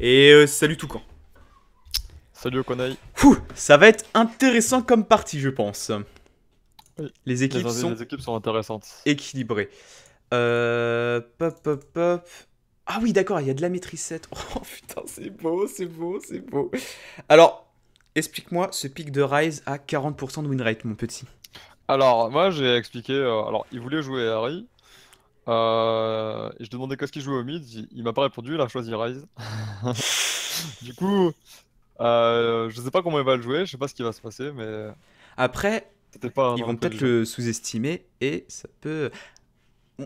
Et euh, salut tout camp. Salut Okonai. Fou, ça va être intéressant comme partie, je pense. Oui. Les équipes les, sont les équipes sont intéressantes. équilibrées. Euh, pop, pop, pop. Ah oui, d'accord, il y a de la maîtrise 7. Oh putain, c'est beau, c'est beau, c'est beau. Alors, explique-moi ce pic de Rise à 40% de win rate, mon petit. Alors, moi j'ai expliqué. euh, alors, il voulait jouer Harry. Euh, et je demandais qu'est-ce qu'il jouait au mid. Il, il m'a pas répondu, il a choisi Rise. du coup, euh, je sais pas comment il va le jouer, je sais pas ce qui va se passer, mais Après, pas. ils vont peut-être le sous-estimer et ça peut.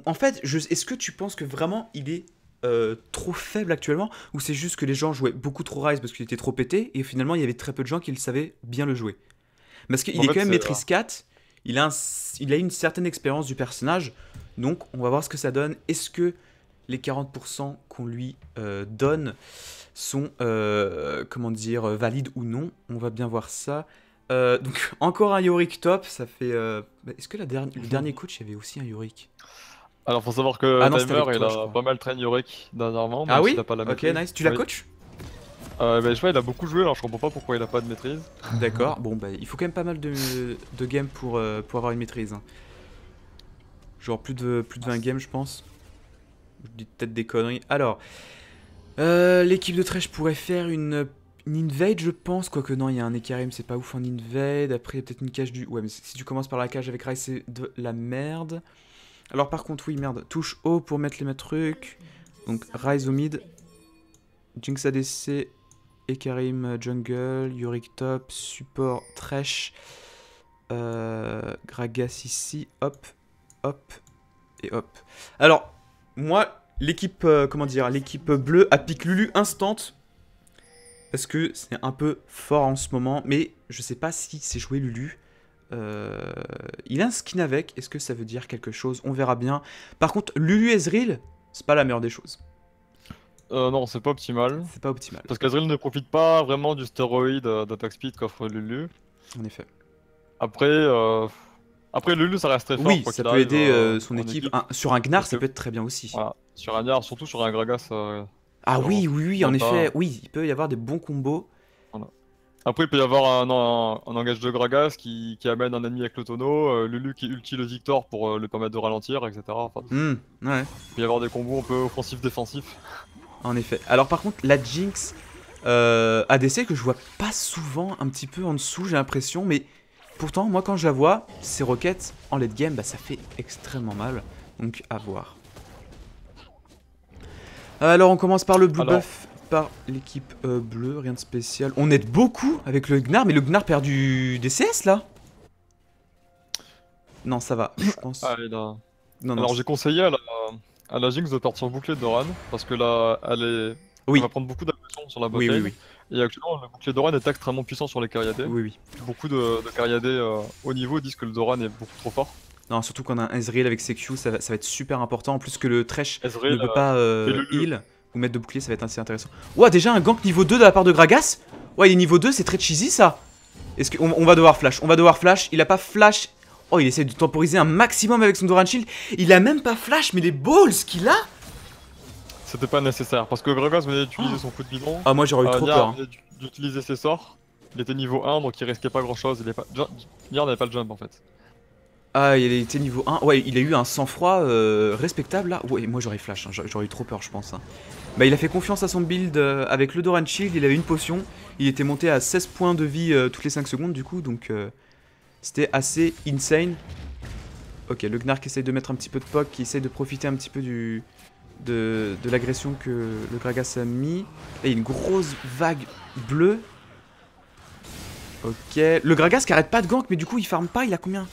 En fait, je... est-ce que tu penses que vraiment il est euh, trop faible actuellement ou c'est juste que les gens jouaient beaucoup trop Rise parce qu'il était trop pété et finalement il y avait très peu de gens qui le savaient bien le jouer? Parce qu'il est fait, quand même maîtrise 4, il a, un- il a une certaine expérience du personnage donc on va voir ce que ça donne. Est-ce que les 40% qu'on lui euh, donne sont euh, comment dire euh, valides ou non? On va bien voir ça. Euh, donc encore un Yorick top, ça fait. Est-ce que la dernière, le dernier coach il y avait aussi un Yorick? Alors, faut savoir que Ah non, Timer il a pas mal train Yorick dernièrement. Ah oui a pas la Ok nice. Tu la Oui. coach Euh, bah, je sais pas, il a beaucoup joué, alors je comprends pas pourquoi il a pas de maîtrise. D'accord. Bon bah il faut quand même pas mal de, de games pour, euh, pour avoir une maîtrise. hein. Genre plus de, plus de 20 games je pense. Je dis peut-être des conneries. Alors, euh, l'équipe de Trash pourrait faire une, une invade je pense. Quoique non, il y a un Ekarim, c'est pas ouf en invade. Après il y a peut-être une cage du... Ouais mais si tu commences par la cage avec Rise c'est de la merde. Alors par contre oui merde, touche haut pour mettre les mêmes trucs. Donc Rise au mid. Jinx ADC, Ekarim euh, jungle, Yorick top, support Thresh, euh, Gragas ici, hop, hop et hop. Alors, moi, l'équipe, euh, comment dire, l'équipe bleue a pique Lulu instant. Parce que c'est un peu fort en ce moment, mais je sais pas si c'est joué Lulu. Euh, il a un skin avec, est-ce que ça veut dire quelque chose? On verra bien. Par contre, Lulu Ezreal, c'est pas la meilleure des choses. Euh, non, c'est pas optimal. C'est pas optimal, Parce qu'Azriel ne profite pas vraiment du stéroïde d'attaque speed qu'offre Lulu. en effet. Après, euh, après Lulu, ça reste très fort. Oui, ça peut arrive, aider euh, euh, son équipe. Un- sur un Gnar, ça peut être très bien aussi. Voilà. Sur un Yard, surtout sur un Gragas. euh, Ah oui, oui, oui, en effet. Oui, il peut y avoir des bons combos. Après, il peut y avoir un, un, un engage de Gragas qui, qui amène un ennemi avec le tonneau, euh, Lulu qui ulti le Victor pour le permettre de ralentir, etc. Enfin, il Hmm, ouais, peut y avoir des combos un peu offensifs-défensifs. en effet. Alors par contre, la Jinx ADC que je vois pas souvent, un petit peu en dessous, j'ai l'impression, mais pourtant, moi quand je la vois, ces roquettes en late game, bah, ça fait extrêmement mal. Donc à voir. Alors on commence par le blue Alors- buff, par l'équipe euh, bleue, rien de spécial. On aide beaucoup avec le Gnar, mais le Gnar perd du DCS là Non, ça va, je pense. Ah, non, Alors, j'ai conseillé à la, à la Jinx de partir boucler de Doran, parce que là, elle, est... Oui. elle va prendre beaucoup d'agression sur la oui, oui, oui, Et actuellement, le bouclier Doran est extrêmement puissant sur les carriadés. oui, oui. Beaucoup de, de euh, haut niveau disent que le Doran est beaucoup trop fort. Non, surtout qu'on a un Ezreal avec ses Q, ça va, ça va être super important. En plus que le Thresh Ezreal, ne peut pas euh, heal ou mettre de bouclier, ça va être assez intéressant. Ouah, déjà un gank niveau 2 de la part de Gragas Ouais, il est niveau 2, c'est très cheesy ça Est-ce qu'on on va devoir flash On va devoir flash, il a pas flash. Oh, il essaie de temporiser un maximum avec son Doran Shield. Il a même pas flash, mais les balls qu'il a C'était pas nécessaire, parce que Gragas venait d'utiliser son coup de bidon. Ah, moi j'aurais eu Euh, trop peur. d'utiliser ses sorts. Il était niveau 1, donc il risquait pas grand chose. Il est pas... N'avait pas le jump en fait. Ah, il était niveau 1. Ouais, il a eu un sang-froid euh, respectable là. Ouais, moi j'aurais flash, hein. J'a- j'aurais eu trop peur, je pense. hein. Bah, il a fait confiance à son build euh, avec le Doran Shield, il avait une potion. Il était monté à 16 points de vie euh, toutes les 5 secondes, du coup, donc c'était assez insane. Ok, le Gnar qui essaye de mettre un petit peu de poke, qui essaye de profiter un petit peu du, de, de l'agression que le Gragas a mis. Là, il y a une grosse vague bleue. Ok, le Gragas qui arrête pas de gank, mais du coup il farme pas, il a combien?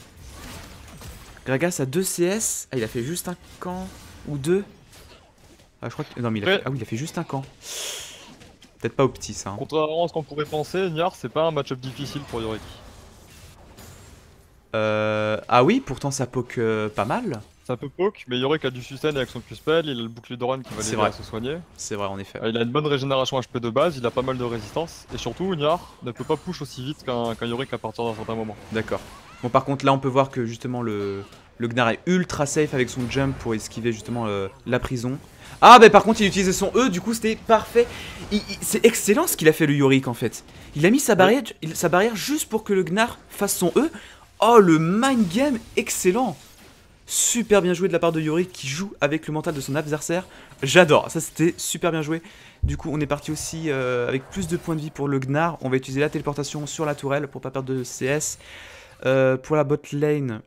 Gragas a 2 CS. Ah, il a fait juste un camp ou deux? Ah, je crois que. Non, mais il a fait... Ah oui, il a fait juste un camp. Peut-être pas au petit, ça. hein. Contrairement à ce qu'on pourrait penser, Niar c'est pas un match-up difficile pour Yorick. Euh... Ah oui, pourtant ça poke euh, pas mal. C'est un peu poke, mais Yorick a du sustain avec son Q-spell, il a le bouclier Doran qui va l'aider à se soigner. C'est vrai, en effet. Euh, Il a une bonne régénération HP de base, il a pas mal de résistance, et surtout Niar ne peut pas push aussi vite qu'un qu'un Yorick à partir d'un certain moment. D'accord. Bon, par contre, là, on peut voir que justement le. Le Gnar est ultra safe avec son jump pour esquiver justement euh, la prison. Ah bah par contre il utilisait son E, du coup c'était parfait. C'est excellent ce qu'il a fait le Yorick en fait. Il a mis sa barrière, sa barrière juste pour que le Gnar fasse son E. Oh le mind game excellent Super bien joué de la part de Yorick qui joue avec le mental de son adversaire. J'adore, ça c'était super bien joué. Du coup on est parti aussi euh, avec plus de points de vie pour le Gnar. On va utiliser la téléportation sur la tourelle pour pas perdre de CS. Euh, pour la bot lane,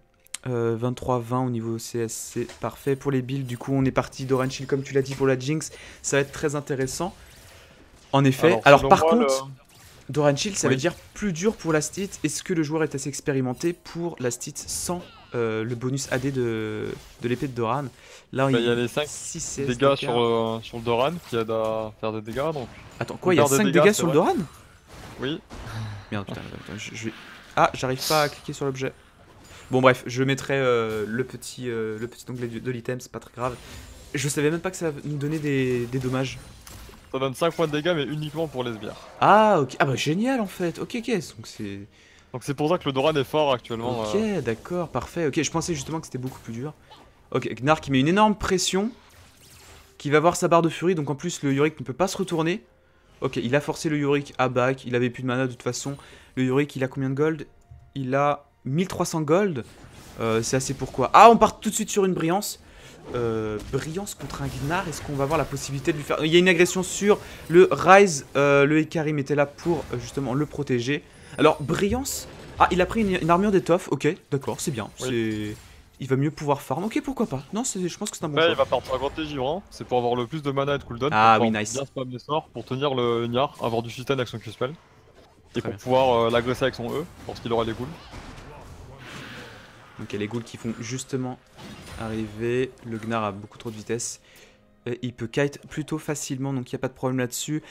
23-20 euh, au niveau CS, c'est parfait. Pour les builds, du coup, on est parti d'Orange Shield, comme tu l'as dit, pour la Jinx. Ça va être très intéressant. En effet. Alors, par contre, le... Shield, ça veut dire plus dur pour la stit. Est-ce que le joueur est assez expérimenté pour la stit sans euh, le bonus AD de, de l'épée de Doran Là, bah, il y a les 5 dégâts sur, euh, sur le Doran qui aident à faire des dégâts. Donc... Attends, quoi Il y a 5 dégâts, sur le Doran? Oui. Merde, putain, je vais... Ah, j'arrive pas à cliquer sur l'objet. Bon bref, je mettrai euh, le, petit, le petit onglet de, l'item, c'est pas très grave. Je savais même pas que ça nous donnait des, dommages. Ça donne 5 points de dégâts mais uniquement pour les sbires. Ah ok, ah bah génial en fait, ok ok, donc c'est... Donc c'est pour ça que le Doran est fort actuellement. Ok, euh. d'accord, parfait, ok, je pensais justement que c'était beaucoup plus dur. Ok, Gnar qui met une énorme pression, qui va voir sa barre de furie, donc en plus le Yorick ne peut pas se retourner. Ok, il a forcé le Yorick à back, il avait plus de mana de toute façon. Le Yorick, il a combien de gold? Il a 1300 gold. Euh, c'est assez pourquoi. Ah, on part tout de suite sur une brillance. Euh, brillance contre un Gnar, est-ce qu'on va avoir la possibilité de lui faire... Il y a une agression sur le Rise, euh, le Ekarim était là pour justement le protéger. Alors, brillance... Ah, il a pris une, armure d'étoffe, ok, d'accord, c'est bien. C'est il va mieux pouvoir farm. Ok, pourquoi pas. Non, je pense que c'est un bon ouais, il va partir un givrant. C'est pour avoir le plus de mana et de cooldown. Ah oui, nice. Bien spam des sorts pour tenir le Niar, avoir du sustain avec son Q-spell. Et pour pouvoir l'agresser avec son E, lorsqu'il aura les ghouls. Donc il y a les ghouls qui font justement arriver. Le Gnar a beaucoup trop de vitesse. Et il peut kite plutôt facilement, donc il n'y a pas de problème là-dessus.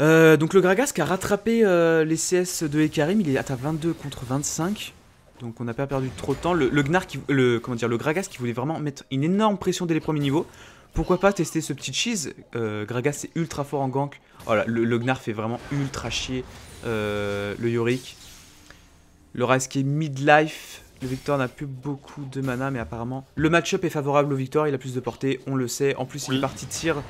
Euh, donc le Gragas qui a rattrapé euh, les CS de Ekarim, il est à 22 contre 25. Donc on n'a pas perdu trop de temps. Le, Gnar qui, le, comment dire, le Gragas qui voulait vraiment mettre une énorme pression dès les premiers niveaux. Pourquoi pas tester ce petit cheese? Euh, Gragas est ultra fort en gank. Voilà, le, le, Gnar fait vraiment ultra chier le Yorick. Le Rise qui est midlife. Le Victor n'a plus beaucoup de mana, mais apparemment le match-up est favorable au Victor. Il a plus de portée, on le sait. En plus, il est parti tir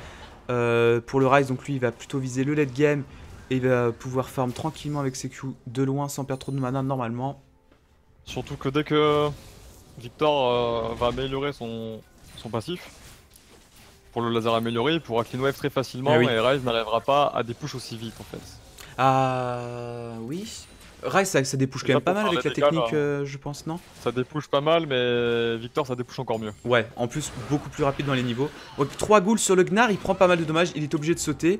euh, pour le Rise, donc lui, il va plutôt viser le late game et il va pouvoir farm tranquillement avec ses Q de loin sans perdre trop de mana normalement. Surtout que dès que Victor euh, va améliorer son, son passif, pour le laser amélioré, il pourra clean wave très facilement eh et, Rise n'arrivera pas à des push aussi vite en fait. Ah oui, Rise, ça, dépouche quand même pas mal avec la technique, euh, je pense, non? Ça dépouche pas mal, mais Victor, ça dépouche encore mieux. Ouais, en plus, beaucoup plus rapide dans les niveaux. Donc, 3 ghouls sur le Gnar, il prend pas mal de dommages, il est obligé de sauter.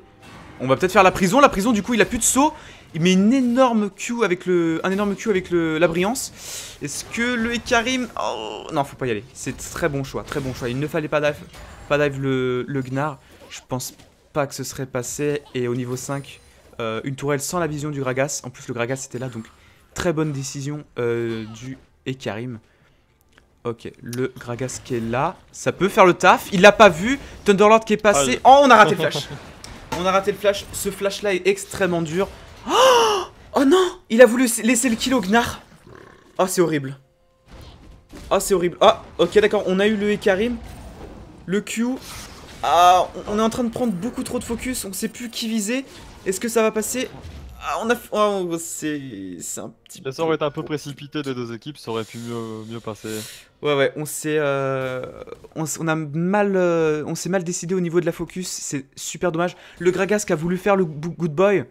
On va peut-être faire la prison. La prison, du coup, il a plus de saut. Il met une énorme Q avec le, un énorme Q avec le, la brillance. Est-ce que le Ekarim... Oh, non, faut pas y aller. C'est très bon choix, très bon choix. Il ne fallait pas dive, pas dive le, le Gnar. Je pense pas que ce serait passé. Et au niveau 5, euh, une tourelle sans la vision du Gragas. En plus, le Gragas était là, donc très bonne décision euh, du Ekarim. Ok, le Gragas qui est là. Ça peut faire le taf. Il l'a pas vu. Thunderlord qui est passé. Oh, on a raté le flash. on a raté le flash. Ce flash-là est extrêmement dur. Oh, oh, non Il a voulu laisser le kill au Gnar. Oh, c'est horrible. Oh, c'est horrible. Ah, ok, d'accord. On a eu le Ekarim. Le Q. Ah, on est en train de prendre beaucoup trop de focus. On sait plus qui viser. Est-ce que ça va passer ah, on a... Oh, c'est un petit Ça aurait été un peu précipité des deux équipes, ça aurait pu mieux, passer. Ouais, ouais, on s'est... Euh, on, a mal... Euh, on s'est mal décidé au niveau de la focus, c'est super dommage. Le Gragas qui a voulu faire le good boy,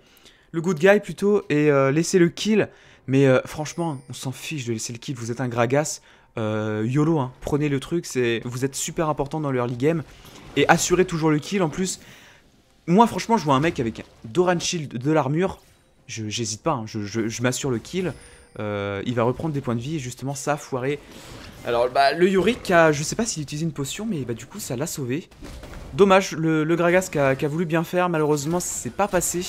le good guy plutôt, et euh, laisser le kill. Mais franchement, on s'en fiche de laisser le kill, vous êtes un Gragas. YOLO, hein. prenez le truc, c'est vous êtes super important dans l'early game. Et assurez toujours le kill, en plus... Moi, franchement, je vois un mec avec Doran Shield de l'armure. J'hésite pas, hein. je, m'assure le kill. Euh, il va reprendre des points de vie et justement, ça a foiré. Alors, bah, le Yorick, a, je sais pas s'il utilise une potion, mais bah, du coup, ça l'a sauvé. Dommage, le, Gragas qui a, voulu bien faire, malheureusement, c'est pas passé.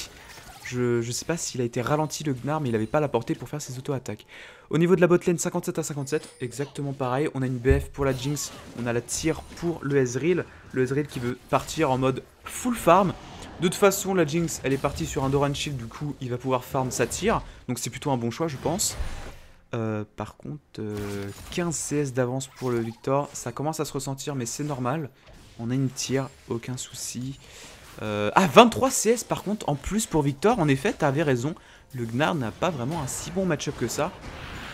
Je, sais pas s'il a été ralenti le Gnar, mais il avait pas la portée pour faire ses auto-attaques. Au niveau de la botlane, 57 à 57, exactement pareil. On a une BF pour la Jinx, on a la tire pour le Ezreal. Le Ezreal qui veut partir en mode full farm. De toute façon, la Jinx, elle est partie sur un Doran Shield, du coup, il va pouvoir farm sa tire. Donc c'est plutôt un bon choix, je pense. euh, par contre, 15 CS d'avance pour le Victor. Ça commence à se ressentir, mais c'est normal. On a une tire, aucun souci. Ah, 23 CS par contre, en plus pour Victor. En effet, t'avais raison. Le Gnar n'a pas vraiment un si bon match-up que ça.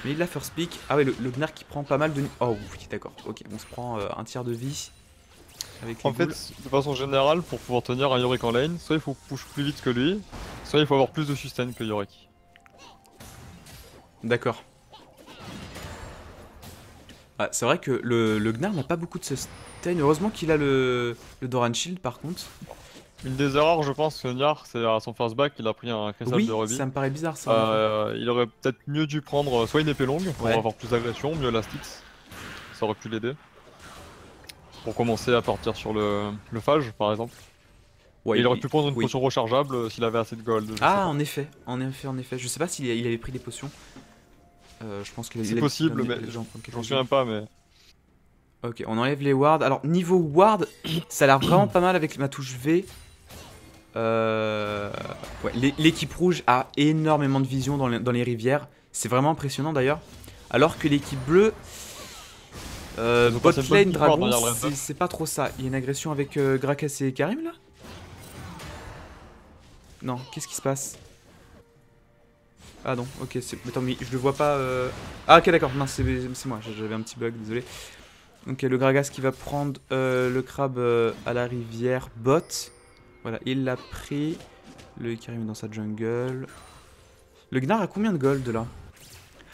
Mais il a first pick. Ah ouais, le, le, Gnar qui prend pas mal de... Oh oui, d'accord. Ok, on se prend un tiers de vie. Avec en fait, de façon générale, pour pouvoir tenir un Yorick en lane, soit il faut push plus vite que lui, soit il faut avoir plus de sustain que Yorick. D'accord. Ah, c'est vrai que le, le Gnar n'a pas beaucoup de sustain. Heureusement qu'il a le, le Doran Shield par contre. Une des erreurs, je pense, que Niar, c'est à son first back, il a pris un cristal de rubis. ça me paraît bizarre ça. Euh, il aurait peut-être mieux dû prendre soit une épée longue pour avoir plus d'agression, mieux la sticks. Ça aurait pu l'aider. Pour commencer à partir sur le, le phage, par exemple. il aurait pu prendre une potion rechargeable euh, s'il avait assez de gold. Ah, en effet, en effet, en effet. Je sais pas s'il avait pris des potions. Euh, je pense qu'il C'est possible, mais j'en souviens pas, mais. Ok, on enlève les wards. Alors, niveau ward, ça a l'air vraiment pas mal avec ma touche V. Euh... Ouais, l'équipe rouge a énormément de vision dans les, dans les rivières. C'est vraiment impressionnant d'ailleurs. Alors que l'équipe bleue, euh, Botlane Dragon, c'est pas trop ça. Il y a une agression avec euh, Grakas et Karim là? Non, qu'est-ce qui se passe? Ah non, ok, attends, mais je le vois pas. Euh... Ah, ok, d'accord, non, c'est moi, j'avais un petit bug, désolé. Ok, le Gragas qui va prendre euh, le crabe à la rivière bot. Voilà, il l'a pris. Le Karim dans sa jungle. Le Gnar a combien de gold là?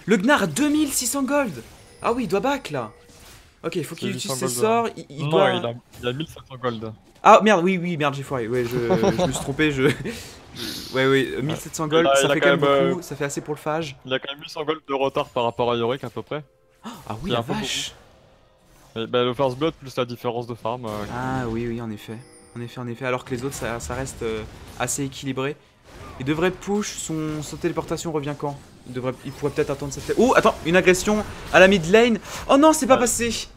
Le Gnar a 2600 gold Ah oui, il doit back là Ok, il faut qu'il utilise ses sorts. Il, non, doit... il, a, il a 1500 gold. Ah merde, oui, oui, merde, j'ai foiré. Ouais, je, je me suis trompé. Je... Ouais, ouais, 1700 gold, ça fait quand même, beaucoup. Euh, ça fait assez pour le phage. Il a quand même 800 gold de retard par rapport à Yorick à peu près. Ah oui, la vache. bah, le first blood plus la différence de farm. Euh, ah oui, oui, en effet. En effet, en effet. Alors que les autres, ça, ça reste euh, assez équilibré. Il devrait push, son, téléportation revient quand? Il, devrait, il pourrait peut-être attendre cette... Oh, attends, une agression à la mid lane. Oh non, c'est pas passé.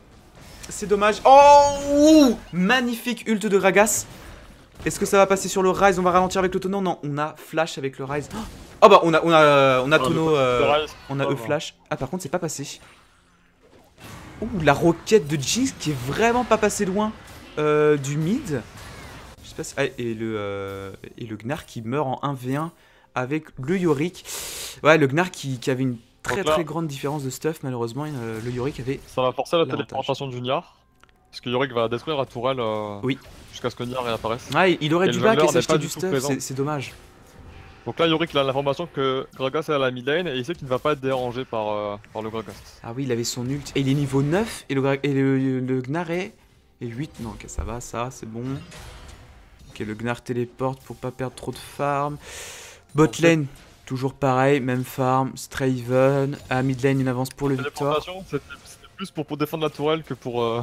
C'est dommage. Oh Magnifique ult de Gragas. Est-ce que ça va passer sur le Rise? On va ralentir avec le tonneau? Non, on a Flash avec le Rise. Oh bah on a on a on a tonneau, euh, on a E Flash. Ah par contre c'est pas passé. Ouh la roquette de Jinx qui est vraiment pas passé loin euh, du mid. Ah, et le euh, et le Gnar qui meurt en 1v1 avec le Yorick. Ouais le Gnar qui, qui avait une très très grande différence de stuff malheureusement. Euh, le Yorick avait ça va forcer la téléportation de Junior parce que Yorick va détruire la tourelle euh, oui. jusqu'à ce que Niar réapparaisse ah il aurait dû back et s'acheter du stuff. c'est dommage. Donc là Yorick il a l'information que Gragas est à la mid lane et il sait qu'il ne va pas être dérangé par, euh, par le Gragas. Ah oui il avait son ult et il est niveau 9 et le, et le, Gnar est... 8 non ok ça va ça c'est bon ok le Gnar téléporte pour pas perdre trop de farm bot lane Toujours pareil, même farm, Straven, à mid lane une avance pour le victoire. C'était plus pour, pour, défendre la tourelle que pour... Euh,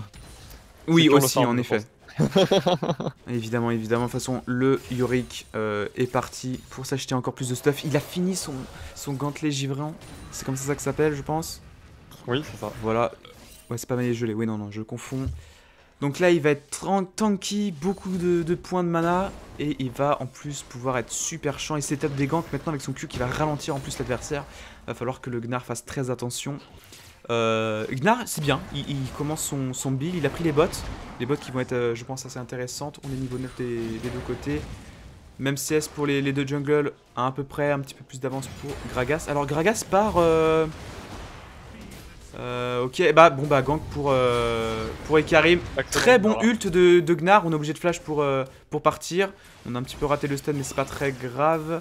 oui aussi en effet. évidemment, évidemment, de toute façon le Yorick euh, est parti pour s'acheter encore plus de stuff. Il a fini son, son gantelet givrant, c'est comme ça, ça que ça s'appelle je pense Oui c'est ça. Voilà, ouais c'est pas mal gelé, oui non non je confonds. Donc là, il va être tanky, beaucoup de, points de mana, et il va en plus pouvoir être super chiant. Il setup des ganks maintenant avec son Q qui va ralentir en plus l'adversaire. Va falloir que le Gnar fasse très attention. Euh, Gnar, c'est bien, il, commence son, son, build, il a pris les bots. Les bots qui vont être, euh, je pense, assez intéressantes. On est niveau 9 des, deux côtés. Même CS pour les, deux jungles, à, peu près, un petit peu plus d'avance pour Gragas. Alors Gragas part... Euh, euh, ok, bah bon bah gank pour, euh, pour Ekarim. Très bon ult de, de, Gnar, on est obligé de flash pour, euh, pour partir. On a un petit peu raté le stun mais c'est pas très grave.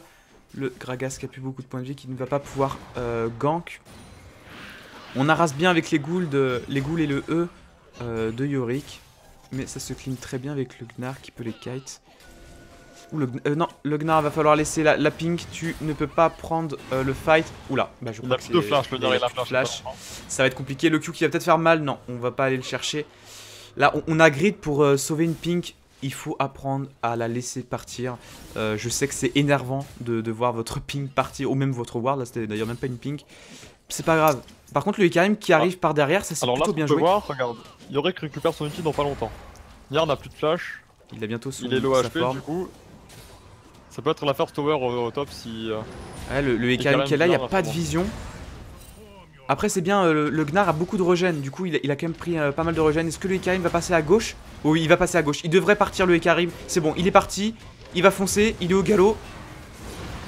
Le Gragas qui a plus beaucoup de points de vie qui ne va pas pouvoir euh, gank. On arrase bien avec les ghouls, de, les ghouls et le E de Yorick. Mais ça se clean très bien avec le Gnar qui peut les kite. Ouh, le, euh, non, le Gnar va falloir laisser la, pink. Tu ne peux pas prendre euh, le fight. Oula, bah je crois que c'est flash, le il a flash. Ça va être compliqué. Le Q qui va peut-être faire mal. Non, on va pas aller le chercher. Là, on, a grid pour euh, sauver une pink. Il faut apprendre à la laisser partir. je sais que c'est énervant de, voir votre pink partir, ou même votre ward. Là, c'était d'ailleurs même pas une pink. C'est pas grave. Par contre, le Ikarim qui arrive par derrière, ça c'est plutôt bien joué. Alors là, regarde, récupère son ulti dans pas longtemps. Niar n'a plus de flash. Il a bientôt son Il est low HP du coup. Ça peut être la first tower au, top si. Euh, ouais, le, le qui est là, il n'y a pas de vision. Après, c'est bien, euh, le, le Gnar a beaucoup de regen. Du coup, il a, il a quand même pris euh, pas mal de regen. Est-ce que le Ekarim va passer à gauche? Oui, il va passer à gauche. Il devrait partir, le Ekarim. C'est bon, il est parti. Il va foncer. Il est au galop.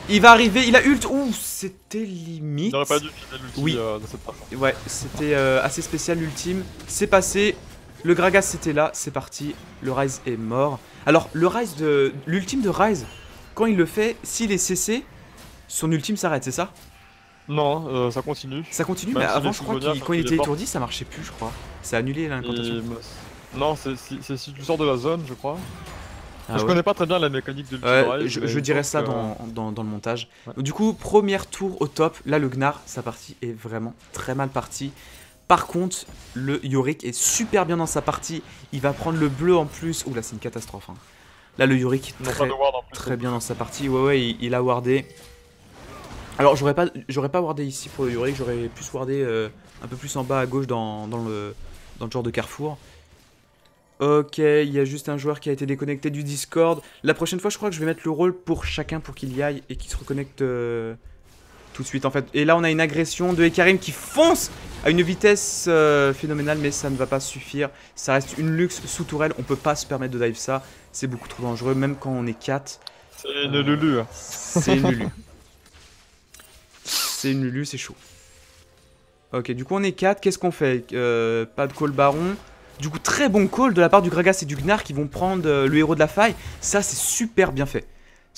Il va arriver. Il a ult. Ouh, c'était limite. Il pas dû filer l'ulti Oui. euh, cette. Ouais, c'était euh, assez spécial l'ultime. C'est passé. Le Gragas c'était là, c'est parti. Le Rise est mort. Alors, le Rise de. L'ultime de Rise, quand il le fait, s'il est CC, son ultime s'arrête, c'est ça? Non, euh, ça continue. Ça continue, Même mais avant, je crois qu'il quand il était étourdi, ça marchait plus, je crois. Ça a annulé l'incantation. Il me- Non, c'est si, tu sors de la zone, je crois. Ah je ouais. connais pas très bien la mécanique de Rise, je, je dirais ça que- dans, dans, dans le montage. Ouais. Donc, du coup, première tour au top. Là, le Gnar, sa partie est vraiment très mal partie. Par contre, le Yorick est super bien dans sa partie. Il va prendre le bleu en plus. Ouh là, c'est une catastrophe. hein. Là, le Yorick très, très bien dans sa partie. Ouais, ouais, il, a wardé. Alors, j'aurais pas, pas wardé ici pour le Yorick. J'aurais plus wardé euh, un peu plus en bas à gauche dans, dans le, dans le genre de carrefour. Ok, il y a juste un joueur qui a été déconnecté du Discord. La prochaine fois, je crois que je vais mettre le rôle pour chacun pour qu'il y aille et qu'il se reconnecte euh, tout de suite en fait. Et là, on a une agression de Ekarim qui fonce à une vitesse euh, phénoménale, mais ça ne va pas suffire. Ça reste une luxe sous tourelle. On peut pas se permettre de dive ça. C'est beaucoup trop dangereux, même quand on est 4. C'est une Lulu. hein. C'est une Lulu. c'est une Lulu, c'est chaud. Ok, du coup on est 4, qu'est-ce qu'on fait? Euh, Pas de call baron. Du coup, très bon call de la part du Gragas et du Gnar qui vont prendre euh, le héros de la faille. Ça, c'est super bien fait.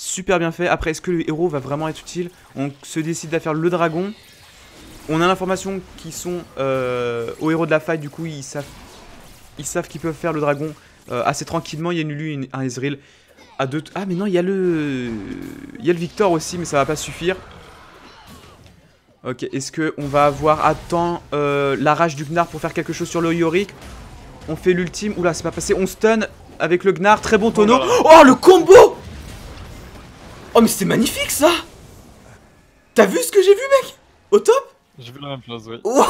Super bien fait. Après, est-ce que le héros va vraiment être utile? On se décide à faire le dragon. On a l'information qu'ils sont euh, au héros de la faille, du coup, ils savent ils savent qu'ils peuvent faire le dragon euh, assez tranquillement. Il y a une Lulu, une- un Ezreal à deux. Ah, mais non, il y a le. Il y a le Victor aussi, mais ça va pas suffire. Ok, est-ce que on va avoir attends euh, la rage du Gnar pour faire quelque chose sur le Yorick? On fait l'ultime. Oula, c'est pas passé. On stun avec le Gnar. Très bon tonneau. là là. Oh, le combo Oh, mais c'était magnifique ça T'as vu ce que j'ai vu, mec? Au top? J'ai vu la même chose, oui. Wow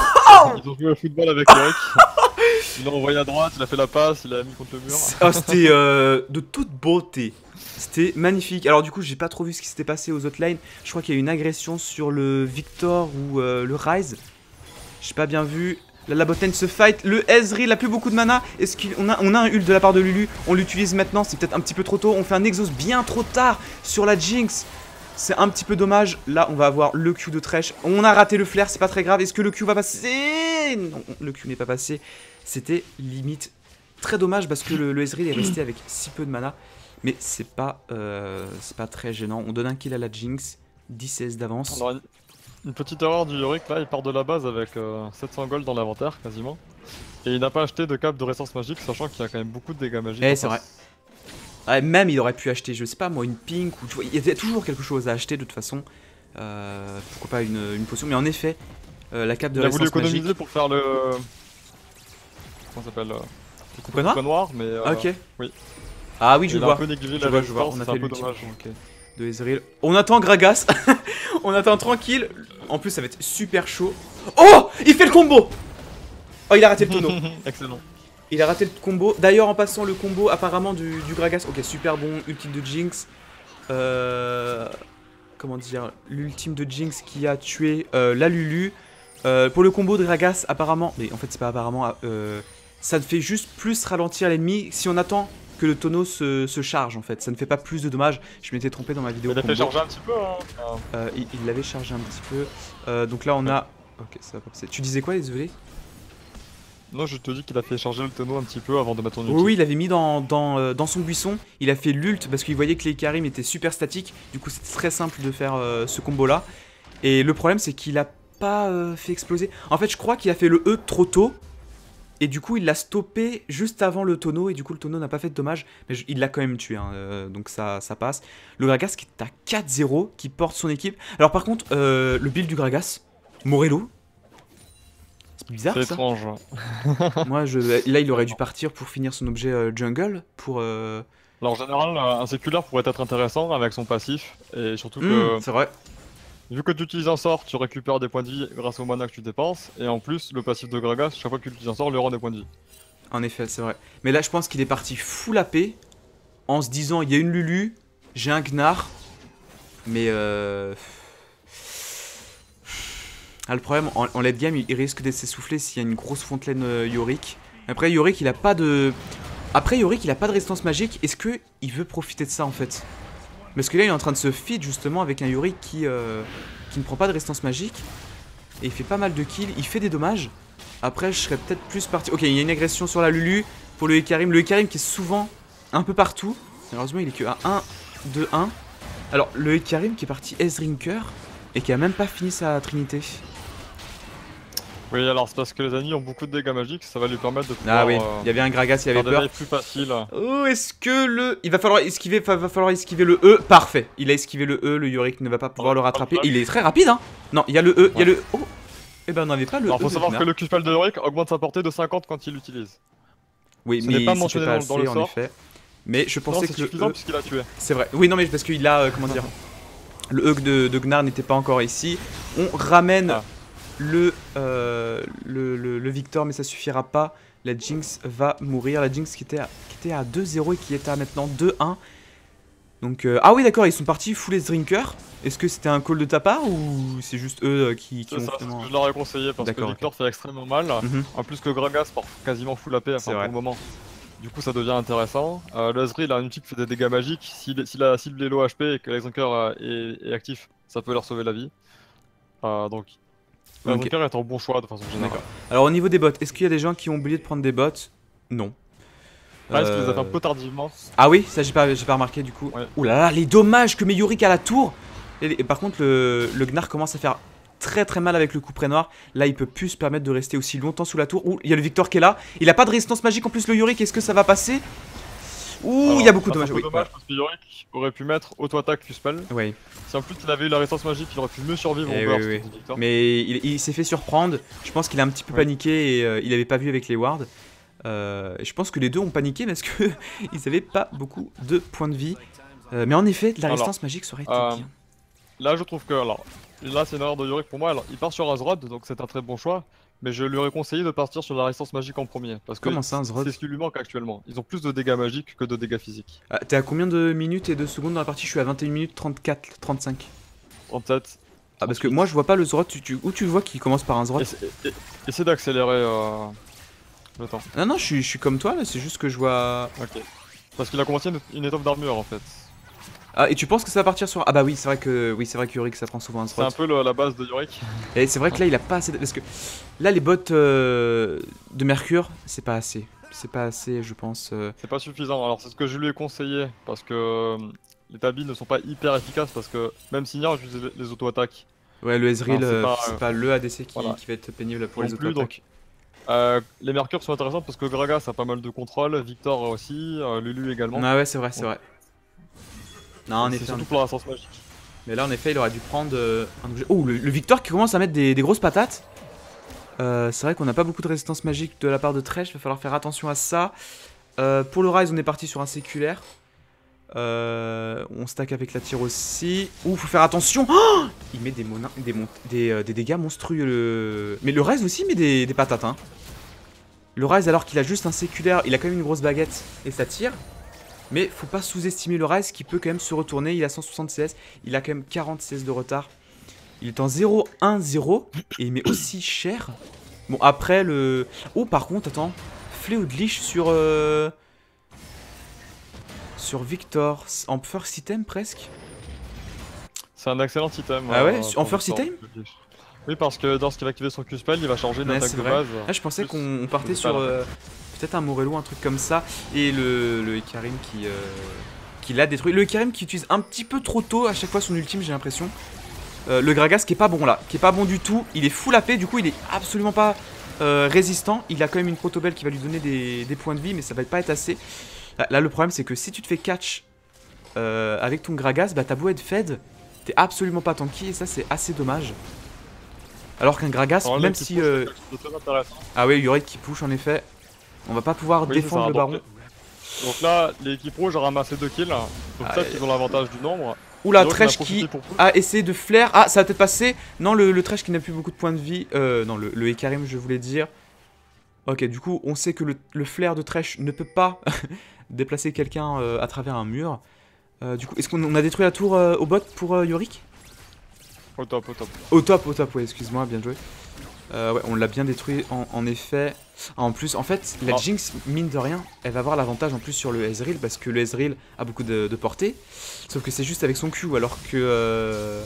Ils ont joué au football avec Eric. il l'a envoyé à droite, il a fait la passe, il l'a mis contre le mur. Ah, c'était euh, de toute beauté. C'était magnifique. Alors du coup, j'ai pas trop vu ce qui s'était passé aux autres lanes. Je crois qu'il y a eu une agression sur le Victor ou euh, le Rise. J'ai pas bien vu. La botlane se fight. Le Ezreal n'a plus beaucoup de mana. Est-ce qu'on a, on a un ult de la part de Lulu On l'utilise maintenant. C'est peut-être un petit peu trop tôt. On fait un Exos bien trop tard sur la Jinx. C'est un petit peu dommage. Là, on va avoir le Q de Thresh. On a raté le flair, c'est pas très grave. Est-ce que le Q va passer? Non, le Q n'est pas passé. C'était limite très dommage parce que le, le Ezreal est resté avec si peu de mana. Mais c'est pas, euh, pas très gênant. On donne un kill à la Jinx. 10 CS d'avance. Une, petite erreur du Yorick là, il part de la base avec euh, 700 gold dans l'inventaire quasiment. Et il n'a pas acheté de cap de résistance magique, sachant qu'il y a quand même beaucoup de dégâts magiques. Eh, c'est face. Ouais, même il aurait pu acheter, je sais pas moi, une pink ou tu vois, il y a toujours quelque chose à acheter de toute façon. Euh, pourquoi pas une, une potion, mais en effet, euh, la cape de Il a voulu résistance économiser magique. pour faire le. Comment ça s'appelle euh, Le couperet noir Le noir, mais. euh, Ah, ok. oui. Ah oui, je il a vois. un peu négligé Je la vois, je vois. résistance, On a fait dommage. Ok. De Ezreal. On attend Gragas. on attend tranquille. En plus, ça va être super chaud. Oh Il fait le combo Oh, il a raté le tonneau. Excellent. Il a raté le combo. D'ailleurs, en passant le combo apparemment du, du Gragas. Ok, super bon. Ultime de Jinx. Euh, comment dire L'ultime de Jinx qui a tué euh, la Lulu. Euh, pour le combo de Gragas, apparemment. Mais en fait, c'est pas apparemment. ça ne fait juste plus ralentir l'ennemi si on attend que le tonneau se, se charge en fait. Ça ne fait pas plus de dommages. Je m'étais trompé dans ma vidéo. Il un petit peu. Hein. Euh, il l'avait chargé un petit peu. Euh, donc là, on a. Ok, ça va pas passer. Tu disais quoi, désolé Non, je te dis qu'il a fait charger le tonneau un petit peu avant de mettre ton ulti. Oui, oui, il l'avait mis dans, dans, euh, dans son buisson. Il a fait l'ult parce qu'il voyait que les Karim étaient super statiques. Du coup, c'était très simple de faire euh, ce combo là. Et le problème, c'est qu'il a pas euh, fait exploser. En fait, je crois qu'il a fait le E trop tôt. Et du coup, il l'a stoppé juste avant le tonneau. Et du coup, le tonneau n'a pas fait de dommages. Mais je- il l'a quand même tué. hein, euh, donc ça, ça passe. Le Gragas qui est à 4-0, qui porte son équipe. Alors, par contre, euh, le build du Gragas, Morello. C'est bizarre C'est ça. étrange. Moi, je, là, il aurait dû partir pour finir son objet euh, jungle. Pour. euh, Alors en général, un séculaire pourrait être intéressant avec son passif, et surtout que hmm, c'est vrai. Vu que tu utilises un sort, tu récupères des points de vie grâce au mana que tu dépenses, et en plus, le passif de Gragas, chaque fois que tu utilises un sort, lui rend des points de vie. En effet, c'est vrai. Mais là, je pense qu'il est parti full AP en se disant il y a une Lulu, j'ai un Gnar, mais euh... Ah, le problème, en, late game, il, risque d'être s'essouffler s'il y a une grosse fontaine euh, Yorick. Après, Yorick, il a pas de... Après, Yorick, il a pas de résistance magique. Est-ce que il veut profiter de ça, en fait? Parce que là, il est en train de se feed, justement, avec un qui, euh, qui ne prend pas de résistance magique. Et il fait pas mal de kills. Il fait des dommages. Après, je serais peut-être plus parti... Ok, il y a une agression sur la Lulu pour le Ekarim. Le Ekarim qui est souvent un peu partout. Malheureusement, il est que à 1, 2, 1. Alors, le Ekarim qui est parti S-Drinker et qui a même pas fini sa trinité. Oui, alors c'est parce que les ennemis ont beaucoup de dégâts magiques, ça va lui permettre de pouvoir Ah oui, euh, il y avait un Gragas, il avait faire des peur. plus faciles. Oh, est-ce que le... Il va falloir esquiver, va, va falloir esquiver le E. Parfait. Il a esquivé le E, le Yorick ne va pas pouvoir le rattraper. Il est très rapide, hein Non, il y a le E, il y a le... Oh Eh ben, on n'avait pas le Alors E. faut savoir que le Q-Spell de Yorick augmente sa portée de 50 quand il l'utilise. Oui, ce mais n'est pas mentionné pas dans- le en sort. effet. Mais je pensais que le suffisant E... puisqu'il a tué. C'est vrai. Oui, non, mais parce qu'il a... euh, comment dire Le E de, de Gnar n'était pas encore ici. On ramène Ah. Le, euh, le, le, le Victor, mais ça suffira pas. La Jinx va mourir. La Jinx qui était à, qui était à 2-0 et qui est à maintenant 2-1. Donc, euh, ah oui, d'accord, ils sont partis full les Drinker. Est-ce que c'était un call de ta part ou c'est juste eux euh, qui, qui ont ça, finalement- je leur ai conseillé parce que Victor fait extrêmement mal. Mhm. En plus que Gragas part quasiment full AP, C'est enfin pour le moment. Du coup ça devient intéressant. Euh, le Ezreal a un outil qui fait des dégâts magiques. S'il s'il a cible les low HP et que est, est actif, ça peut leur sauver la vie. Euh, donc Est un bon choix de façon générale. D'accord. Alors, au niveau des bots, est-ce qu'il y a des gens qui ont oublié de prendre des bots Non. Ah, est-ce qu'il les a fait Euh, un peu tardivement Ah oui, ça j'ai pas, pas remarqué du coup. Ouais. Ouh là là, les dommages que met Yorick à la tour et, et par contre, le, le Gnar commence à faire très très mal avec le coup près noir. Là, il peut plus se permettre de rester aussi longtemps sous la tour. Ouh, il y a le Victor qui est là. Il a pas de résistance magique en plus, le Yorick. Est-ce que ça va passer Ouh, il y a beaucoup de dommages. Oui, dommage parce que Yorick aurait pu mettre auto-attaque Q-Spell. Ouais. Si en plus il avait eu la résistance magique, il aurait pu mieux survivre Eh au oui, burst oui, de Victor. Mais il, il s'est fait surprendre. Je pense qu'il a un petit peu paniqué et euh, il avait pas vu avec les wards. Euh, je pense que les deux ont paniqué parce que ils avaient pas beaucoup de points de vie. Euh, mais en effet, de la Alors, résistance magique été euh, bien. Là, je trouve que, alors, là, c'est une erreur de Yorick pour moi. Alors, il part sur Azrod, donc c'est un très bon choix. Mais je lui aurais conseillé de partir sur la résistance magique en premier. Parce que Comment ça, c'est ce qui lui manque actuellement. Ils ont plus de dégâts magiques que de dégâts physiques. Ah, T'es à combien de minutes et de secondes dans la partie? Je suis à 21 minutes 34, 35. 37. Ah, parce que 38. moi je vois pas le Zrod, tu, tu- où tu le vois qu'il commence par un Essa- et- et- Essaie d'accélérer euh, le temps. Non, non, je suis, je suis comme toi là, c'est juste que je vois. Ok. Parce qu'il a commencé une, une étoffe d'armure en fait. Ah, et tu penses que ça va partir sur. Ah, bah oui, c'est vrai que oui, c'est vrai que Yorick ça prend souvent un C'est un peu le- la base de Yorick. Et c'est vrai que là il a pas assez. de- Parce que là les bottes euh, de Mercure, c'est pas assez. C'est pas assez, je pense. euh. C'est pas suffisant. Alors, c'est ce que je lui ai conseillé. Parce que euh, les tabis ne sont pas hyper efficaces. Parce que même Signar utilise les- les auto-attaques. Ouais, le Ezreal, c'est pas, euh, le ADC qui, voilà. qui va être pénible pour les Euh, les Mercures sont intéressants parce que Gragas a pas mal de contrôle, Victor aussi, euh, Lulu également. Ah ouais, c'est vrai, c'est vrai. Non, en effet. surtout pour la sens magique. Mais là, en effet, il aurait dû prendre euh, un objet. Oh, le, le Victor qui commence à mettre des, des grosses patates. Euh, c'est vrai qu'on n'a pas beaucoup de résistance magique de la part de Thresh. Il va falloir faire attention à ça. Euh, pour le Rise, on est parti sur un séculaire. On stack avec la tire aussi. Ouh, faut faire attention. Oh il met des, monins- des, mon- des, des dégâts monstrueux. Le... Mais le Rise aussi met des, des patates. Hein. Le Rise, alors qu'il a juste un séculaire, il a quand même une grosse baguette et ça tire. Mais faut pas sous-estimer le Rise qui peut quand même se retourner. Il a 160 CS, il a quand même 40 CS de retard. Il est en 0-1-0 et il met aussi cher. Bon, après le. Oh, par contre, attends. Fléau de Lich sur. euh, Sur Victor. En first item presque? C'est un excellent item. Ah ouais, pour en first item? Oui, parce que lorsqu'il va activer son Q-Spell, il va changer Ouais, d'attaque c'est de vrai. base. Ah, je pensais qu'on on partait sur. euh, Peut-être un Morello, un truc comme ça. Et le, le Ikarim qui. euh, qui l'a détruit. Le Ikarim qui utilise un petit peu trop tôt à chaque fois son ultime, j'ai l'impression. Euh, le Gragas qui est pas bon là, qui est pas bon du tout. Il est full AP, du coup il est absolument pas résistant. Il a quand même une protobelle qui va lui donner des, des points de vie, mais ça va pas être assez. Là, le problème c'est que si tu te fais catch avec ton Gragas, bah t'as beau être fed, t'es absolument pas tanky et ça c'est assez dommage. Alors qu'un Gragas, Alors, même si. euh. Ah oui, Yorick qui push en effet. On va pas pouvoir Oui, défendre le baron. Donc là, l'équipe rouge a ramassé 2 kills. Donc Ah, ça, et- ils ont l'avantage du nombre. Oula, a profité qui a essayé de flair. Ah, ça va peut-être passer. Non, le, le Thresh qui n'a plus beaucoup de points de vie. Euh, non, le, le Ekarim, je voulais dire. Ok, du coup, on sait que le, le flair de Thresh ne peut pas déplacer quelqu'un euh, à travers un mur. Euh, du coup, est-ce qu'on on a détruit la tour euh, au bot pour Yorick Au top, au top. Au top, au top, ouais, excuse-moi, bien joué. Euh, ouais, on l'a bien détruit en, en effet. Ah, en plus, en fait, la Ah. Jinx, mine de rien, elle va avoir l'avantage en plus sur le Ezreal parce que le Ezreal a beaucoup de, de portée. Sauf que c'est juste avec son Q, alors que. euh,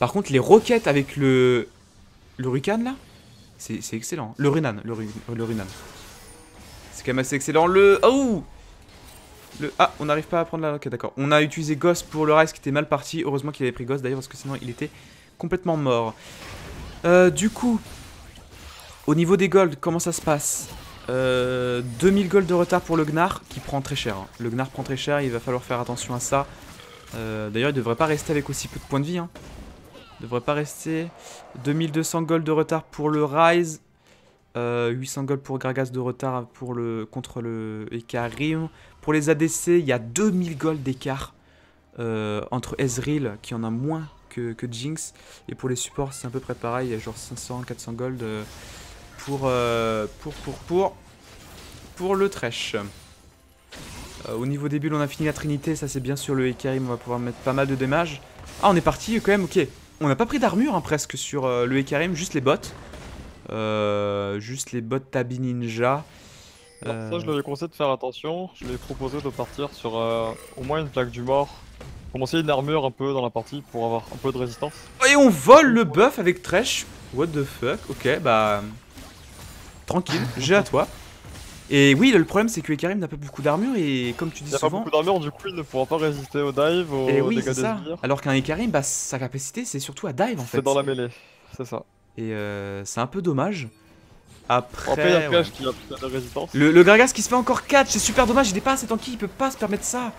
Par contre, les roquettes avec le. Le Rukan là C'est excellent. Le Runan, le, Ru- le Runan. C'est quand même assez excellent. Le. Oh Ah, on n'arrive pas à prendre la. Ok, d'accord. On a utilisé Ghost pour le Rise qui était mal parti. Heureusement qu'il avait pris Ghost d'ailleurs, parce que sinon il était complètement mort. Euh, du coup, au niveau des golds, comment ça se passe? Euh, 2000 gold de retard pour le Gnar qui prend très cher. hein. Le Gnar prend très cher, il va falloir faire attention à ça. Euh, D'ailleurs, il devrait pas rester avec aussi peu de points de vie. Hein. Il devrait pas rester. 2200 gold de retard pour le Rise. Euh, 800 gold pour Gragas de retard pour le, contre le Ekarim. Pour les ADC, il y a 2000 gold d'écart euh, entre Ezreal, qui en a moins que, que Jinx. Et pour les supports, c'est à peu près pareil, il y a genre 500, 400 gold euh, pour, euh, pour, pour, pour, pour le Thresh. Euh, au niveau des bulles, on a fini la Trinité, ça c'est bien sur le Ekarim, on va pouvoir mettre pas mal de dommages. Ah, on est parti quand même, ok. On n'a pas pris d'armure hein, presque sur euh, le Ekarim, juste les bottes. Euh, juste les bottes Tabi Ninja. Alors, Euh, ça, je lui avais conseillé de faire attention. Je lui ai proposé de partir sur euh, au moins une plaque du mort. Commencer une armure un peu dans la partie pour avoir un peu de résistance. Et on vole le buff avec Thresh. What the fuck? Ok, bah. Tranquille, j'ai à toi. Et oui, le problème c'est que Ekarim n'a pas beaucoup d'armure et comme tu Il dis n'y a pas souvent. beaucoup d'armure, du coup il ne pourra pas résister au dive, Et oui, dégâts c'est des ça. Alors qu'un Ekarim, bah, sa capacité c'est surtout à dive en fait. C'est dans la mêlée, c'est ça. Et euh, c'est un peu dommage. Après. Après, il y a ouais. Clash qui a plus de résistance. le, le Gragas qui se fait encore catch, c'est super dommage, il est pas assez tanky, il peut pas se permettre ça.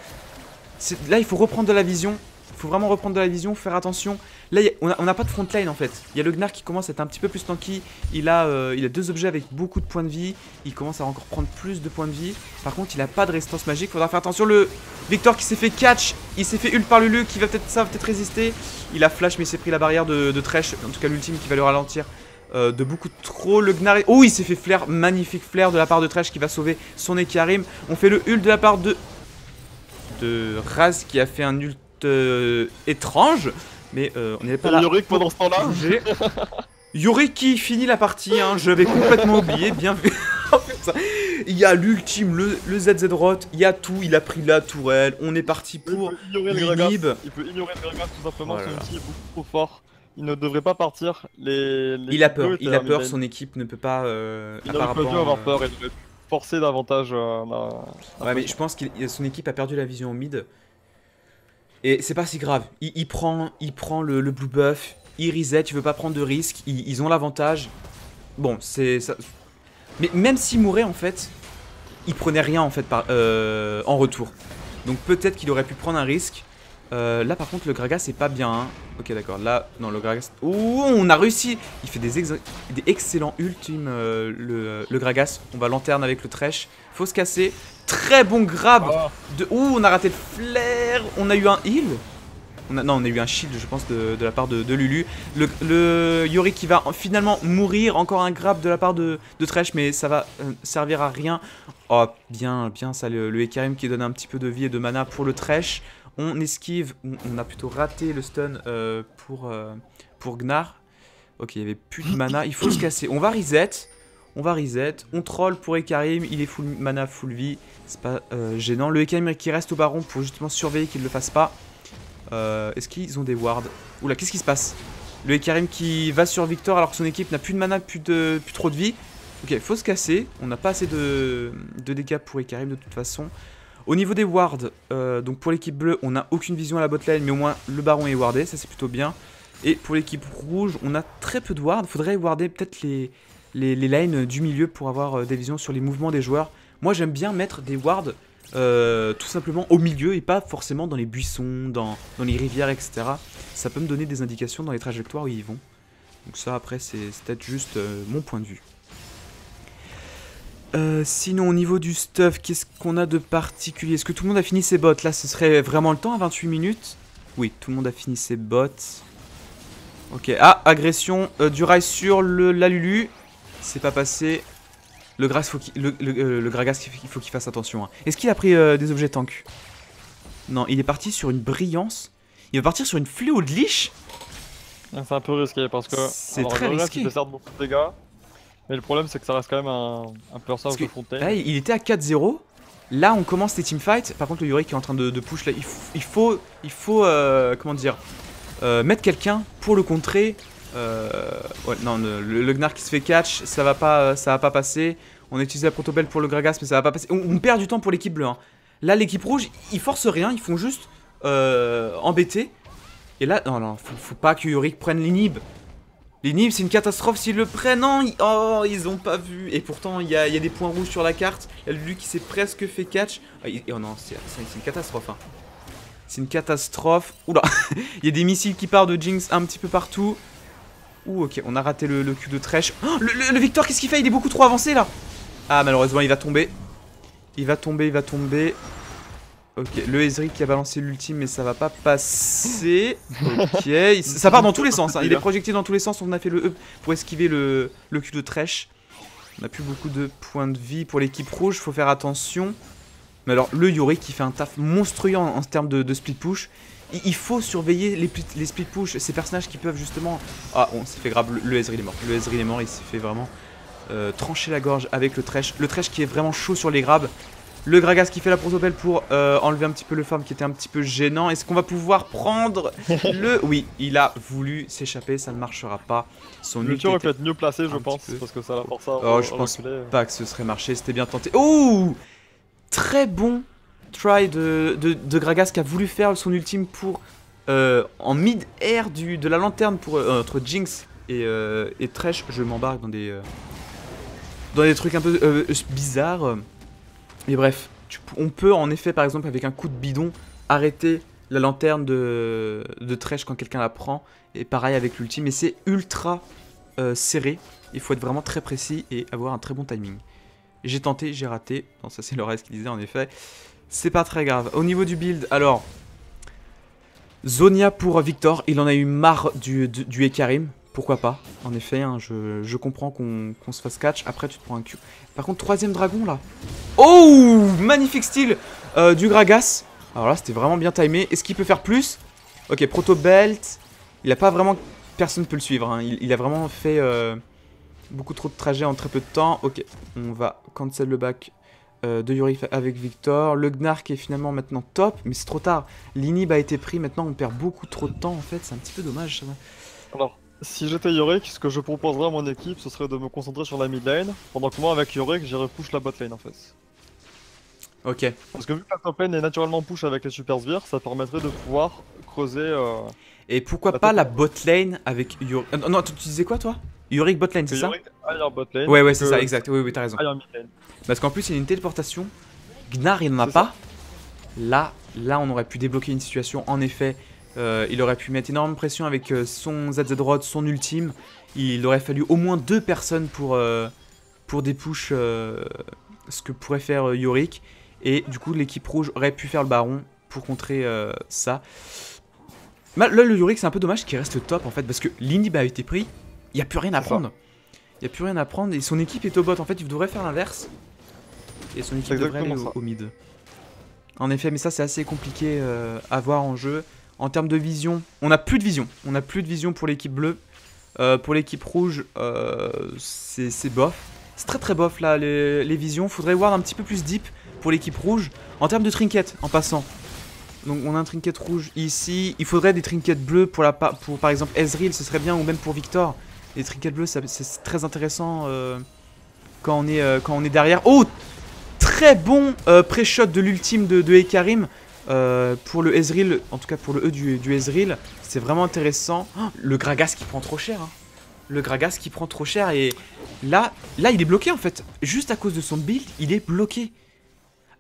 Là, il faut reprendre de la vision. Faut vraiment reprendre de la vision, faire attention. Là, on n'a pas de front line en fait. Il y a le Gnar qui commence à être un petit peu plus tanky. Il a, euh, il a deux objets avec beaucoup de points de vie. Il commence à encore prendre plus de points de vie. Par contre, il a pas de résistance magique. Faudra faire attention. Le Victor qui s'est fait catch. Il s'est fait ult par Lulu qui va peut-être ça peut-être résister. Il a flash mais il s'est pris la barrière de, de Thresh. En tout cas, l'ultime qui va le ralentir. euh, de beaucoup trop le Gnar. Oh, il s'est fait flair, magnifique flair de la part de Thresh qui va sauver son Ekarim. On fait le ult de la part de de Raz qui a fait un ult euh, étrange, mais euh, on n'est pas là. Yorick pendant ce temps-là? Yorick qui finit la partie, hein, je l'avais complètement oublié, bien vu. Oh, il y a l'ultime, le, le ZZ Rot, il y a tout, il a pris la tourelle, on est parti pour il peut ignorer le Gragas. Il peut ignorer le Gragas tout simplement, Oh là son là. ulti est beaucoup trop fort. Il ne devrait pas partir. Les, les Il a peur, il a peur, son équipe ne peut pas... Euh, Il à aurait par pas dû rapport, avoir euh, peur, il aurait pu forcer davantage. euh, la- la Ouais, mais je pense que son équipe a perdu la vision au mid. Et c'est pas si grave. Il, prend, il prend le, le blue buff, il reset, il veut pas prendre de risques, ils, ils ont l'avantage. Bon, c'est ça. Mais même s'il mourait en fait, il prenait rien en fait par, euh, en retour. Donc peut-être qu'il aurait pu prendre un risque. Euh, là par contre le Gragas c'est pas bien. hein. Ok d'accord, là non le Gragas. Ouh on a réussi. Il fait des, ex- des excellents ultimes euh, le, le Gragas. On va lanterne avec le Thresh. Faut se casser. Très bon grab de... Ouh, on a raté le flair On a eu un heal on a... Non, on a eu un shield, je pense, de, de la part de, de Lulu. Le, le Yori qui va finalement mourir. Encore un grab de la part de, de Thresh, mais ça va euh, servir à rien. Oh, bien, bien, ça, le, le Ekarim qui donne un petit peu de vie et de mana pour le Thresh. On esquive, on, a plutôt raté le stun euh, pour, euh, pour Gnar. Ok, il n'y avait plus de mana, il faut se casser. On va reset, on va reset, on troll pour Ekarim, il est full mana, full vie, c'est pas euh, gênant. Le Ekarim qui reste au baron pour justement surveiller qu'il ne le fasse pas. Est-ce qu'ils ont des wards? Oula, qu'est-ce qui se passe? Le Ekarim qui va sur Victor alors que son équipe n'a plus de mana, plus, de, trop de vie. Ok, faut se casser, on n'a pas assez de, de dégâts pour Ekarim de toute façon. Au niveau des wards, euh, donc pour l'équipe bleue, on n'a aucune vision à la botlane, mais au moins le baron est wardé, ça c'est plutôt bien. Et pour l'équipe rouge, on a très peu de wards. Faudrait warder peut-être les, les, lanes du milieu pour avoir euh, des visions sur les mouvements des joueurs. Moi j'aime bien mettre des wards euh, tout simplement au milieu et pas forcément dans les buissons, dans, dans les rivières, etc. Ça peut me donner des indications dans les trajectoires où ils vont. Donc ça après c'est peut-être juste mon point de vue. Euh, sinon au niveau du stuff, qu'est-ce qu'on a de particulier? Est-ce que tout le monde a fini ses bots Là ce serait vraiment le temps à 28 minutes? Oui, tout le monde a fini ses bots. Ok, ah, agression euh, du rail sur le, la Lulu. C'est pas passé. Le, Gras, faut qu'il- le, le, euh, le Gragas, il faut qu'il fasse attention. hein. Est-ce qu'il a pris euh, des objets tank? Non, il est parti sur une brillance. Il va partir sur une fléau de liche C'est un peu risqué parce que. C'est très risqué. Il beaucoup de dégâts. Mais le problème, c'est que ça reste quand même un, un personnage de fontaine. Là, il était à 4-0. Là, on commence les teamfights. Par contre, le Yorick est en train de, de push là. Il, faut, il faut, euh, comment dire, euh, mettre quelqu'un pour le contrer. Euh, ouais, non, le, le Gnar qui se fait catch, ça va pas, ça va pas passer. On a utilisé la protobelle pour le Gragas, mais ça va pas passer. On, on perd du temps pour l'équipe bleue. hein. Là, l'équipe rouge, ils forcent rien, ils font juste euh, embêter. Et là, non, non, faut, faut pas que Yorick prenne l'inhib. L'inhib, c'est une catastrophe s'ils le prennent. Non, ils, oh, ils ont pas vu. Et pourtant, il y a, des points rouges sur la carte. Il y a Lulu qui s'est presque fait catch. Ah, oh non, c'est une catastrophe. hein. C'est une catastrophe. Oula, il y a des missiles qui partent de Jinx un petit peu partout. Ouh, ok, on a raté le, le cul de Trèche. Oh, le, le- le Victor, qu'est-ce qu'il fait? Il est beaucoup trop avancé là. Ah, malheureusement, il va tomber. Il va tomber, il va tomber. Ok, le Ezreal qui a balancé l'ultime, mais ça va pas passer. Ok, ça part dans tous les sens. hein. Il est projecté dans tous les sens. On a fait le E pour esquiver le, cul de Trèche. On a plus beaucoup de points de vie pour l'équipe rouge, faut faire attention. Mais alors, le Yorick qui fait un taf monstrueux en, termes de, de split push. Il, faut surveiller les, les split push, ces personnages qui peuvent justement. Ah, on s'est fait grave, le, le Ezreal est mort. Le Ezreal est mort, il s'est fait vraiment euh, trancher la gorge avec le Thresh. Le Thresh qui est vraiment chaud sur les grabs. Le Gragas qui fait la protobelle pour euh, enlever un petit peu le farm qui était un petit peu gênant. Est-ce qu'on va pouvoir prendre le. Oui, il a voulu s'échapper, ça ne marchera pas. Son Le tir aurait pu être mieux placé, je pense, parce que ça l'a forcé à Oh, je pense reculer. pas que ce serait marché, c'était bien tenté. Oh Très bon try de, de, de Gragas qui a voulu faire son ultime pour euh, en mid-air du- de la lanterne pour euh, entre Jinx et, euh, et Thresh. Je m'embarque dans des euh, dans des trucs un peu euh, bizarres. Et bref, on peut en effet par exemple avec un coup de bidon arrêter la lanterne de, de Thresh quand quelqu'un la prend. Et pareil avec l'ultime, mais c'est ultra euh, serré. Il faut être vraiment très précis et avoir un très bon timing. J'ai tenté, j'ai raté. Non, ça c'est le reste qui disait en effet. C'est pas très grave. Au niveau du build, alors. Zonia pour Victor, il en a eu marre du, du, du Ekarim. Pourquoi pas En effet, hein, je, comprends qu'on se fasse catch. Après, tu te prends un Q. Par contre, troisième dragon là. Oh Magnifique style euh, du Gragas. Alors là, c'était vraiment bien timé. Est-ce qu'il peut faire plus? Ok, Proto Belt. Il a pas vraiment. Personne peut le suivre. hein. Il, a vraiment fait euh, beaucoup trop de trajets en très peu de temps. Ok, on va cancel le back euh, de Yuri avec Victor. Le Gnar qui est finalement maintenant top, mais c'est trop tard. L'inhib a été pris. Maintenant, on perd beaucoup trop de temps en fait. C'est un petit peu dommage. ça. Si j'étais Yorick, ce que je proposerais à mon équipe, ce serait de me concentrer sur la mid lane, pendant que moi, avec Yorick, j'irais push la bot lane en fait. Ok. Parce que vu que la top lane est naturellement push avec les super sbires, ça permettrait de pouvoir creuser. euh, Et pourquoi pas la bot lane avec Yuri. Euh, non, tu tu disais quoi toi? Yorick bot lane, c'est ça? Yorick aille en bot lane. Ouais, ouais, c'est ça, exact. Oui, oui, t'as raison. mid lane. Parce qu'en plus, il y a une téléportation. Gnar, il n'en a pas. Là, là, on aurait pu débloquer une situation. En effet, euh, il aurait pu mettre énormément de pression avec euh, son ZZ Rod, son ultime. Il aurait fallu au moins deux personnes pour, euh, pour des push euh, ce que pourrait faire Yorick. Et du coup, l'équipe rouge aurait pu faire le baron pour contrer ça. Là, le Yorick, c'est un peu dommage qu'il reste top en fait. Parce que l'inhib a été pris. Il n'y a plus rien à prendre. Il n'y a plus rien à prendre. Et son équipe est au bot. En fait, il devrait faire l'inverse. Et son équipe devrait aller au, mid. En effet, mais ça, c'est assez compliqué à voir en jeu. En termes de vision, on n'a plus de vision. On n'a plus de vision pour l'équipe bleue. Euh, pour l'équipe rouge, euh, c'est bof. C'est très très bof là, les, visions. Faudrait voir un petit peu plus deep pour l'équipe rouge. En termes de trinket, en passant. Donc on a un trinket rouge ici. Il faudrait des trinkets bleus pour, la, par exemple Ezreal, ce serait bien, ou même pour Victor. Les trinkets bleus, c'est très intéressant euh, quand, on est, derrière. Oh Très bon pré-shot de l'ultime de, de Ekarim. Euh, pour le Ezreal, en tout cas pour le E du, du Ezreal, c'est vraiment intéressant. Oh, le Gragas qui prend trop cher. hein. Le Gragas qui prend trop cher et là, là il est bloqué en fait. Juste à cause de son build, il est bloqué.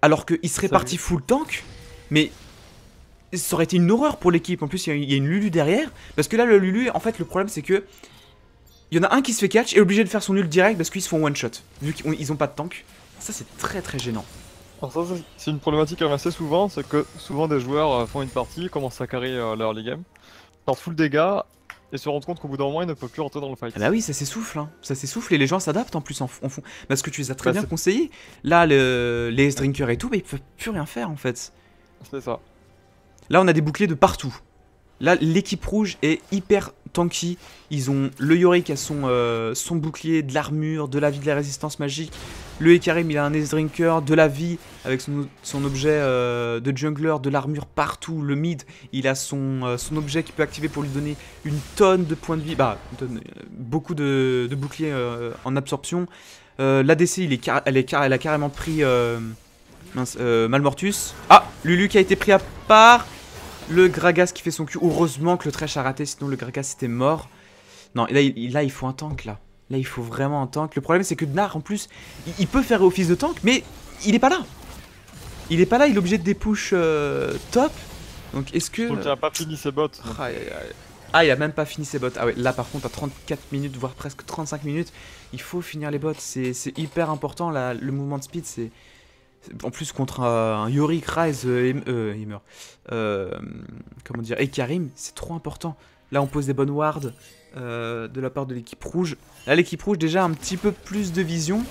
Alors qu'il serait Ça parti full tank, mais ça aurait été une horreur pour l'équipe. En plus, il y a- il y, a une Lulu derrière. Parce que là, le Lulu, en fait, le problème c'est que il y en a un qui se fait catch et est obligé de faire son ult direct parce qu'ils se font one shot. Vu qu'ils ont- ils ont pas de tank. Ça, c'est très très gênant. Alors ça, c'est- une problématique qui revient assez souvent, c'est que souvent des joueurs euh, font une partie, commencent à carry euh, leur early game, sortent full dégâts, et se rendent compte qu'au bout d'un moment, ils ne peuvent plus rentrer dans le fight. Ah bah oui, ça s'essouffle, hein. ça s'essouffle et les gens s'adaptent en plus en, en fond. Parce que tu les as très Bah, bien conseillés. Là, le- les drinkers et tout, bah, ils peuvent plus rien faire en fait. C'est ça. Là, on a des boucliers de partout. Là, l'équipe rouge est hyper tanky. Ils ont le Yorick a son, euh, son bouclier, de l'armure, de la vie, de la résistance magique. Le Ekarim, il a un Ace Drinker, de la vie avec son, son objet euh, de jungler, de l'armure partout. Le mid, il a son, euh, son objet qui peut activer pour lui donner une tonne de points de vie. Bah, euh, beaucoup de, de boucliers en absorption. L'ADC, il est elle, elle a carrément pris Malmortus. Ah, Lulu qui a été pris à part. Le Gragas qui fait son cul. Heureusement que le Thresh a raté, sinon le Gragas était mort. Non, là, il faut un tank, là. Là, il faut vraiment un tank. Le problème, c'est que Gnar, en plus, il, il peut faire office de tank, mais il est pas là. Il est pas là, il est obligé de des push euh, top. Donc, est-ce que... Donc il a pas fini ses bottes. Ah. Ah, il a même pas fini ses bots. Ah ouais, là par contre, à 34 minutes, voire presque 35 minutes, il faut finir les bots. C'est hyper important, là, le mouvement de speed, c'est... En plus, contre un, un Yorick, Rise, euh, et- euh, il meurt. Euh, comment dire, et Karim, c'est trop important. Là, on pose des bonnes wards euh, de la part de l'équipe rouge. Là, l'équipe rouge, déjà, un petit peu plus de vision.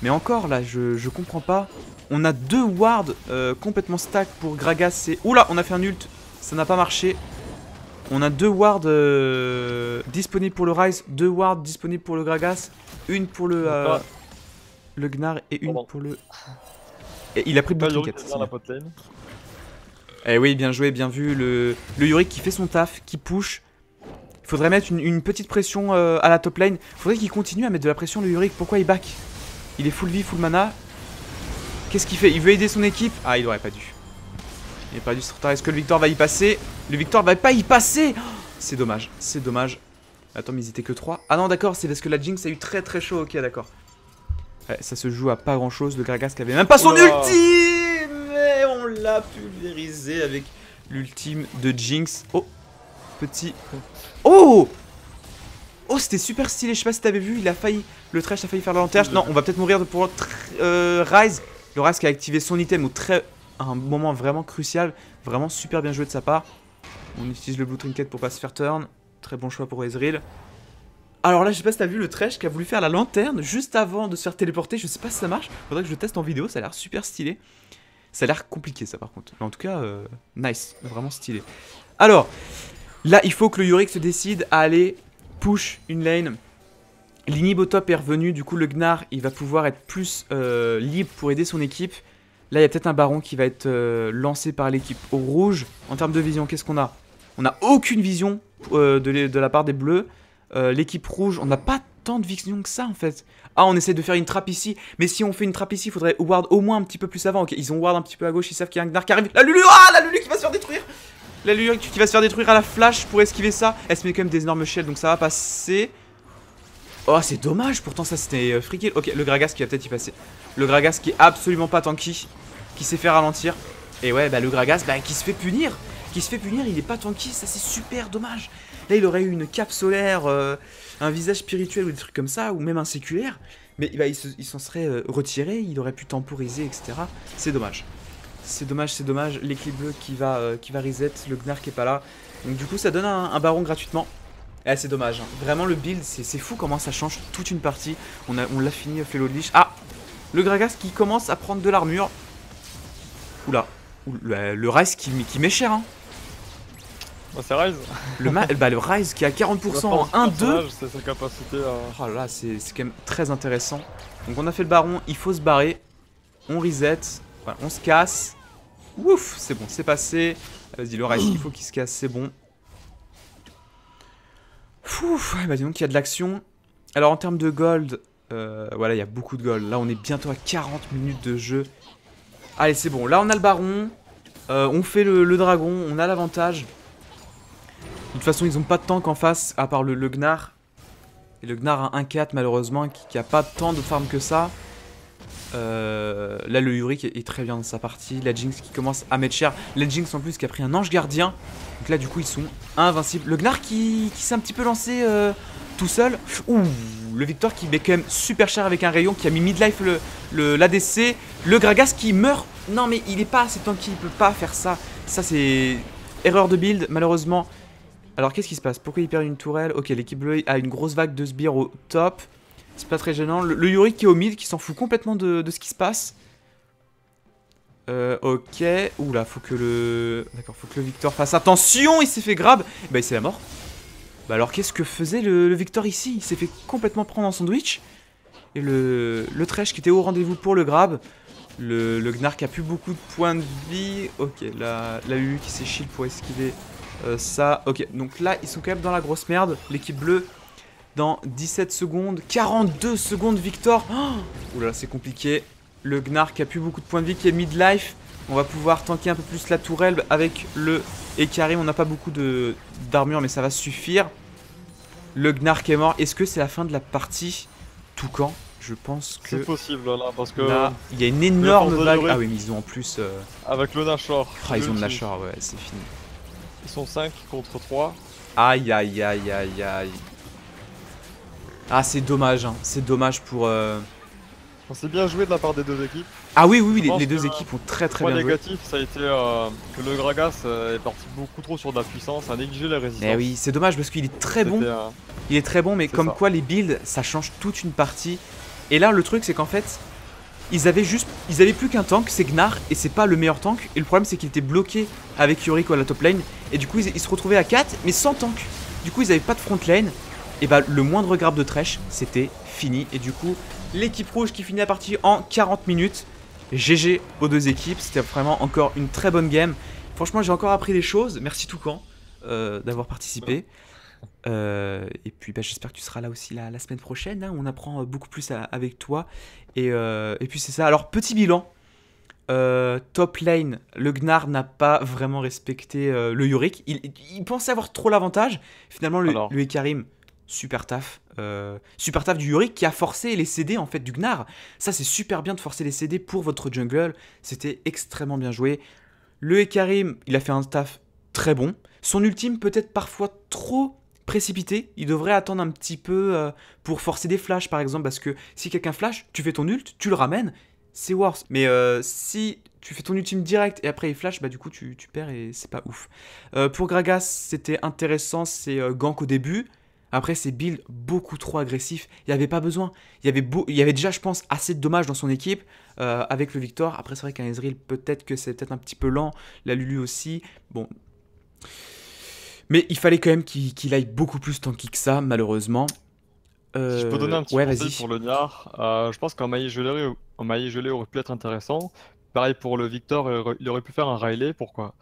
Mais encore, là, je, je comprends pas. On a deux wards euh, complètement stack pour Gragas et... Oula, on a fait un ult. Ça n'a pas marché. On a deux wards euh, disponibles pour le Rise, deux wards disponibles pour le Gragas, une pour le, le Gnar et une Pardon. pour le... Et il a pris Yorick Trinket. Eh oui, bien joué, bien vu. Le, le Yorick qui fait son taf, qui push. Il faudrait mettre une, une petite pression euh, à la top lane. Il faudrait qu'il continue à mettre de la pression, le Yorick. Pourquoi il back? Il est full vie, full mana. Qu'est-ce qu'il fait? Il veut aider son équipe? Ah, il aurait pas dû. Il est pas dû se retarder. Est-ce que le Victor va y passer? Le Victor va pas y passer Oh, C'est dommage, c'est dommage. Attends, mais ils étaient que 3. Ah non, d'accord, c'est parce que la Jinx a eu très très chaud. Ok, d'accord. Ouais, ça se joue à pas grand chose. Le Gragas qui avait même pas son ultime Mais on l'a pulvérisé avec l'ultime de Jinx. Oh Petit. Oh Oh, c'était super stylé. Je sais pas si t'avais vu, il a failli. Le trash a failli faire le lanterne. Non, on va peut-être mourir de pour euh, Rise. Le Rise qui a activé son item au très. un moment vraiment crucial. Vraiment super bien joué de sa part. On utilise le Blue Trinket pour pas se faire turn. Très bon choix pour Ezreal. Alors là, je sais pas si t'as vu le Thresh qui a voulu faire la lanterne juste avant de se faire téléporter. Je sais pas si ça marche. Faudrait que je le teste en vidéo. Ça a l'air super stylé. Ça a l'air compliqué, ça par contre. Mais en tout cas, euh, nice. Vraiment stylé. Alors, là, il faut que le Yorick se décide à aller push une lane. L'inhib au top est revenu. Du coup, le Gnar, il va pouvoir être plus euh, libre pour aider son équipe. Là, il y a peut-être un baron qui va être euh, lancé par l'équipe rouge. En termes de vision, qu'est-ce qu'on a? On n'a aucune vision euh, de, la part des bleus. L'équipe rouge, on n'a pas tant de vision que ça en fait. Ah, on essaie de faire une trappe ici. Mais si on fait une trappe ici, il faudrait ward au moins un petit peu plus avant. Ils ont ward un petit peu à gauche, ils savent qu'il y a un Gnar qui arrive. La Lulu, ah, la Lulu qui va se faire détruire La Lulu qui va se faire détruire à la flash pour esquiver ça. Elle se met quand même des énormes shells, donc ça va passer. Oh, c'est dommage, pourtant ça c'était euh. Ok, le Gragas qui va peut-être y passer. Le Gragas qui est absolument pas tanky, qui s'est fait ralentir. Et ouais, bah le Gragas bah, qui se fait punir. Qui se fait punir, il est pas tanky, ça c'est super dommage. Là, il aurait eu une cape solaire, euh, un visage spirituel ou des trucs comme ça, ou même un séculaire. Mais bah, il s'en serait euh, retiré, il aurait pu temporiser, etc. C'est dommage. C'est dommage, c'est dommage. L'équipe bleue qui va, euh, qui va reset, le Gnar qui est pas là. Donc du coup, ça donne un, un baron gratuitement. Eh, c'est dommage. hein. Vraiment, le build, c'est c'est fou comment ça change toute une partie. On l'a on fini, l'eau de liche. Ah Le Gragas qui commence à prendre de l'armure. Oula. Le, le Rise qui, qui met cher. Hein. Bah, c'est Rise. Le, bah, le Rise qui a 40% en Bah, 1-2. personnage, C'est sa capacité à. Oh là là, c'est quand même très intéressant. Donc on a fait le baron, il faut se barrer. On reset, on se casse. Ouf, c'est bon, c'est passé. Ah, Vas-y, le Rise, il faut qu'il se casse, c'est bon. Ouf, ouais, bah dis donc, il y a de l'action. Alors en termes de gold, euh, voilà, il y a beaucoup de gold. Là, on est bientôt à 40 minutes de jeu. Allez, c'est bon. Là, on a le baron. Euh, on fait le, dragon, on a l'avantage. De toute façon, ils ont pas de tank en face, à part le, le Gnar. Et le Gnar a 1-4 malheureusement, qui, qui a pas tant de farm que ça. Euh, là, le Yorick est, très bien dans sa partie. La Jinx qui commence à mettre cher. La Jinx en plus qui a pris un ange gardien. Donc là, du coup, ils sont invincibles. Le Gnar qui, s'est un petit peu lancé euh, tout seul. Ouh, le Victor qui met quand même super cher avec un rayon, qui a mis midlife le le- l'ADC. Le, Gragas qui meurt. Non, mais il est pas assez tanky, il peut pas faire ça. Ça, c'est erreur de build, malheureusement. Alors, qu'est-ce qui se passe? Pourquoi il perd une tourelle? Ok, l'équipe bleue a une grosse vague de sbires au top. C'est pas très gênant. Le, Yorick qui est au mid, qui s'en fout complètement de, de ce qui se passe. Euh, ok. Oula, faut que le... D'accord, faut que le Victor fasse attention, il s'est fait grab. Bah, c'est la mort. Bah alors qu'est-ce que faisait le, Victor ici? Il s'est fait complètement prendre en sandwich. Et le, le Tresh qui était au rendez-vous pour le grab. Le, le Gnar qui a plus beaucoup de points de vie. Ok, la, la Lulu qui s'est shield pour esquiver euh, ça. Ok, donc là, ils sont quand même dans la grosse merde. L'équipe bleue, dans 17 secondes. 42 secondes, Victor. Oh là, c'est compliqué. Le Gnar qui a plus beaucoup de points de vie, qui est mid-life. On va pouvoir tanker un peu plus la tourelle avec le Ekarim. On n'a pas beaucoup d'armure, mais ça va suffire. Le Gnar qui est mort. Est-ce que c'est la fin de la partie Toucan je pense que. C'est possible là, parce que. Là, il y a une énorme vague. Ah oui, mais ils ont en plus. Euh, avec le Nashor. Ah, ils ont le Nashor, ouais, c'est fini. Ils sont 5 contre 3. Aïe, aïe, aïe, aïe, aïe. Ah, c'est dommage, hein. c'est dommage pour. Euh... C'est bien joué de la part des deux équipes. Ah oui, oui, oui, les, deux équipes ont très très bien négatif, joué. négatif, ça a été euh, que le Gragas euh, est parti beaucoup trop sur de la puissance, a négligé les résistances. Mais oui, c'est dommage parce qu'il est très bon. Il est très bon, mais comme quoi les builds, ça change toute une partie. Et là, le truc, c'est qu'en fait, ils avaient juste, ils avaient plus qu'un tank, c'est Gnar, et c'est pas le meilleur tank. Et le problème, c'est qu'il était bloqué avec Yuriko à la top lane. Et du coup, ils, se retrouvaient à 4, mais sans tank. Du coup, ils avaient pas de front lane. Et bah, le moindre grab de Thresh, c'était fini. Et du coup, l'équipe rouge qui finit la partie en 40 minutes. GG aux deux équipes, c'était vraiment encore une très bonne game. Franchement, j'ai encore appris des choses. Merci Toucan euh, d'avoir participé. Euh, et puis bah, j'espère que tu seras là aussi la, semaine prochaine. Hein. on apprend euh, beaucoup plus avec toi. Et, euh, et puis c'est ça. Alors petit bilan. top lane, le Gnar n'a pas vraiment respecté le Yorick. Il, pensait avoir trop l'avantage. Finalement, le, le Ekarim, super taf. super taf du Yorick qui a forcé les CD en fait du Gnar. Ça c'est super bien de forcer les CD pour votre jungle. C'était extrêmement bien joué. Le Ekarim, il a fait un taf très bon. Son ultime peut-être parfois trop précipité. Il devrait attendre un petit peu euh, pour forcer des flashs, par exemple, parce que si quelqu'un flash, tu fais ton ult, tu le ramènes, c'est worse. Mais euh, si tu fais ton ultime direct et après il flash, bah du coup tu, perds et c'est pas ouf. Euh, pour Gragas, c'était intéressant, c'est gank au début. Après, c'est build beaucoup trop agressif. Il n'y avait pas besoin. Il y avait, il y avait déjà, je pense, assez de dommages dans son équipe avec le Victor. Après, c'est vrai qu'un Ezreal, peut-être que c'est peut-être un petit peu lent. La Lulu aussi. Bon, mais il fallait quand même qu'il aille beaucoup plus tanky que ça, malheureusement. Si je peux donner un petit ouais, conseil pour le Niar, euh, je pense qu'un maillet gelé, gelé aurait pu être intéressant. Pareil pour le Victor, il aurait pu faire un Riley, pourquoi?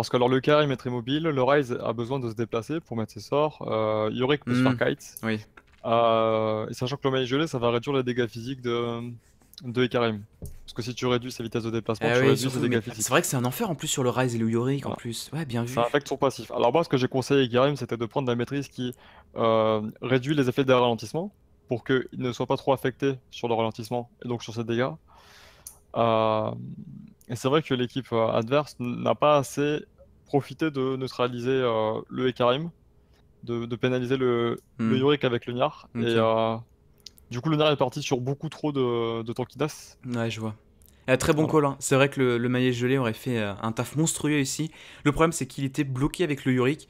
Parce que alors le Karim est très mobile, le Rise a besoin de se déplacer pour mettre ses sorts, euh, Yorick peut se faire hmm. kite. Oui. Euh, et sachant que le maillet gelé, ça va réduire les dégâts physiques de, de Ikarim. Parce que si tu réduis sa vitesse de déplacement, eh tu réduis ses dégâts physiques. C'est vrai que c'est un enfer en plus sur le Rise et le Yorick en plus. Ouais, bien vu. Ça affecte son passif. Alors moi, ce que j'ai conseillé à Ikarim, c'était de prendre la maîtrise qui euh, réduit les effets de ralentissement pour qu'il ne soit pas trop affecté sur le ralentissement et donc sur ses dégâts. Euh, et c'est vrai que l'équipe euh, adverse n'a pas assez profité de neutraliser le Ekarim, de, pénaliser le, hmm. Yorick avec le Niar. Et du coup, le Nar est parti sur beaucoup trop de, de tankinas. Ouais, je vois. a très bon call. Hein. C'est vrai que le, maillet gelé aurait fait euh, un taf monstrueux ici. Le problème, c'est qu'il était bloqué avec le Yorick.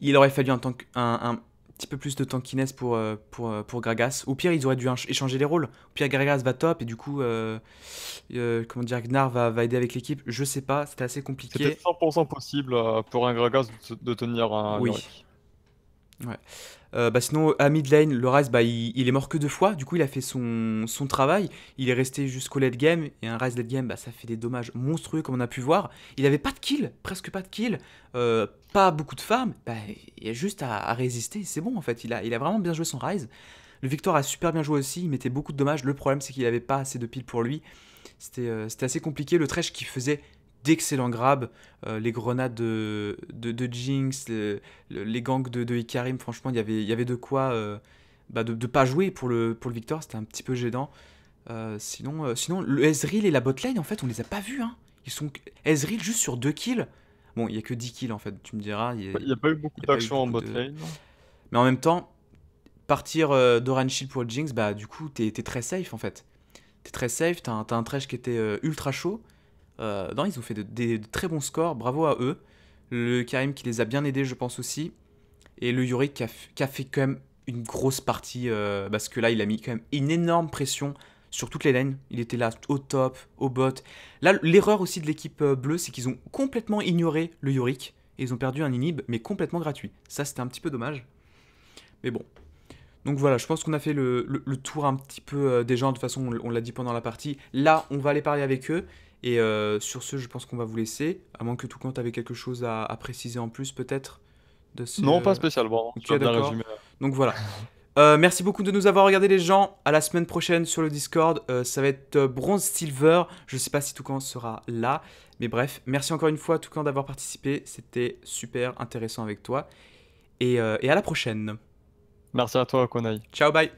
Il aurait fallu un, tank, un, petit peu plus de tankiness pour, euh, pour, euh, pour Gragas. Au pire, ils auraient dû échanger les rôles. Au pire, Gragas va top et du coup, comment dire, Gnar va, va aider avec l'équipe. Je sais pas, c'était assez compliqué. C'était 100% possible pour un Gragas de, tenir un oui. Ouais. Euh, bah sinon, à mid lane, le Rise, bah, il, est mort que deux fois. Du coup, il a fait son, son travail. Il est resté jusqu'au late game. Et un Rise late game, bah, ça fait des dommages monstrueux, comme on a pu voir. Il avait pas de kill, presque pas de kill. Euh, pas beaucoup de farm. Bah, il a juste à, résister. C'est bon, en fait. Il a, il a vraiment bien joué son Rise. Le Victor a super bien joué aussi. Il mettait beaucoup de dommages. Le problème, c'est qu'il avait pas assez de piles pour lui. C'était euh, assez compliqué. Le Thresh qui faisait d'excellents grabs. Euh, les grenades de, de, Jinx, les gangs de, de franchement, y il y avait de quoi euh, bah, de ne pas jouer pour le, pour le Victor. C'était un petit peu gênant. Sinon, sinon, le Ezreal et la botlane, en fait, on les a pas vus. Hein. Ils sont Ezreal juste sur 2 kills. Bon, il y a que 10 kills en fait, tu me diras. Il n'y a, pas eu beaucoup d'actions en botlane. Mais en même temps, partir d'Orange Shield pour le Jinx, bah du coup, t'es es très safe en fait. T'es très safe, t'as un, as un trash qui était ultra chaud. Euh, non, ils ont fait de, très bons scores, bravo à eux. Le Karim qui les a bien aidés, je pense aussi. Et le Yorick qui a, fait quand même une grosse partie, euh, parce que là, il a mis quand même une énorme pression sur toutes les lanes. Il était là au top, au bot. Là, l'erreur aussi de l'équipe euh, bleue, c'est qu'ils ont complètement ignoré le Yorick. Et ils ont perdu un inhib, mais complètement gratuit. Ça, c'était un petit peu dommage. Mais bon. Donc voilà, je pense qu'on a fait le, le- le tour un petit peu euh, des gens. De toute façon, on, on l'a dit pendant la partie. Là, on va aller parler avec eux. Et euh, sur ce, je pense qu'on va vous laisser. À moins que tout compte avait quelque chose à, à préciser en plus, peut-être. de ce- Non, pas spécialement. Ok, Tu as bien d'accord. résumé. Donc voilà. Euh, merci beaucoup de nous avoir regardé les gens. À la semaine prochaine sur le Discord. Euh, ça va être euh, Bronze Silver. Je sais pas si Toucan sera là. Mais bref, merci encore une fois Toucan d'avoir participé. C'était super intéressant avec toi. Et, et à la prochaine. Merci à toi, Konai. Ciao, bye.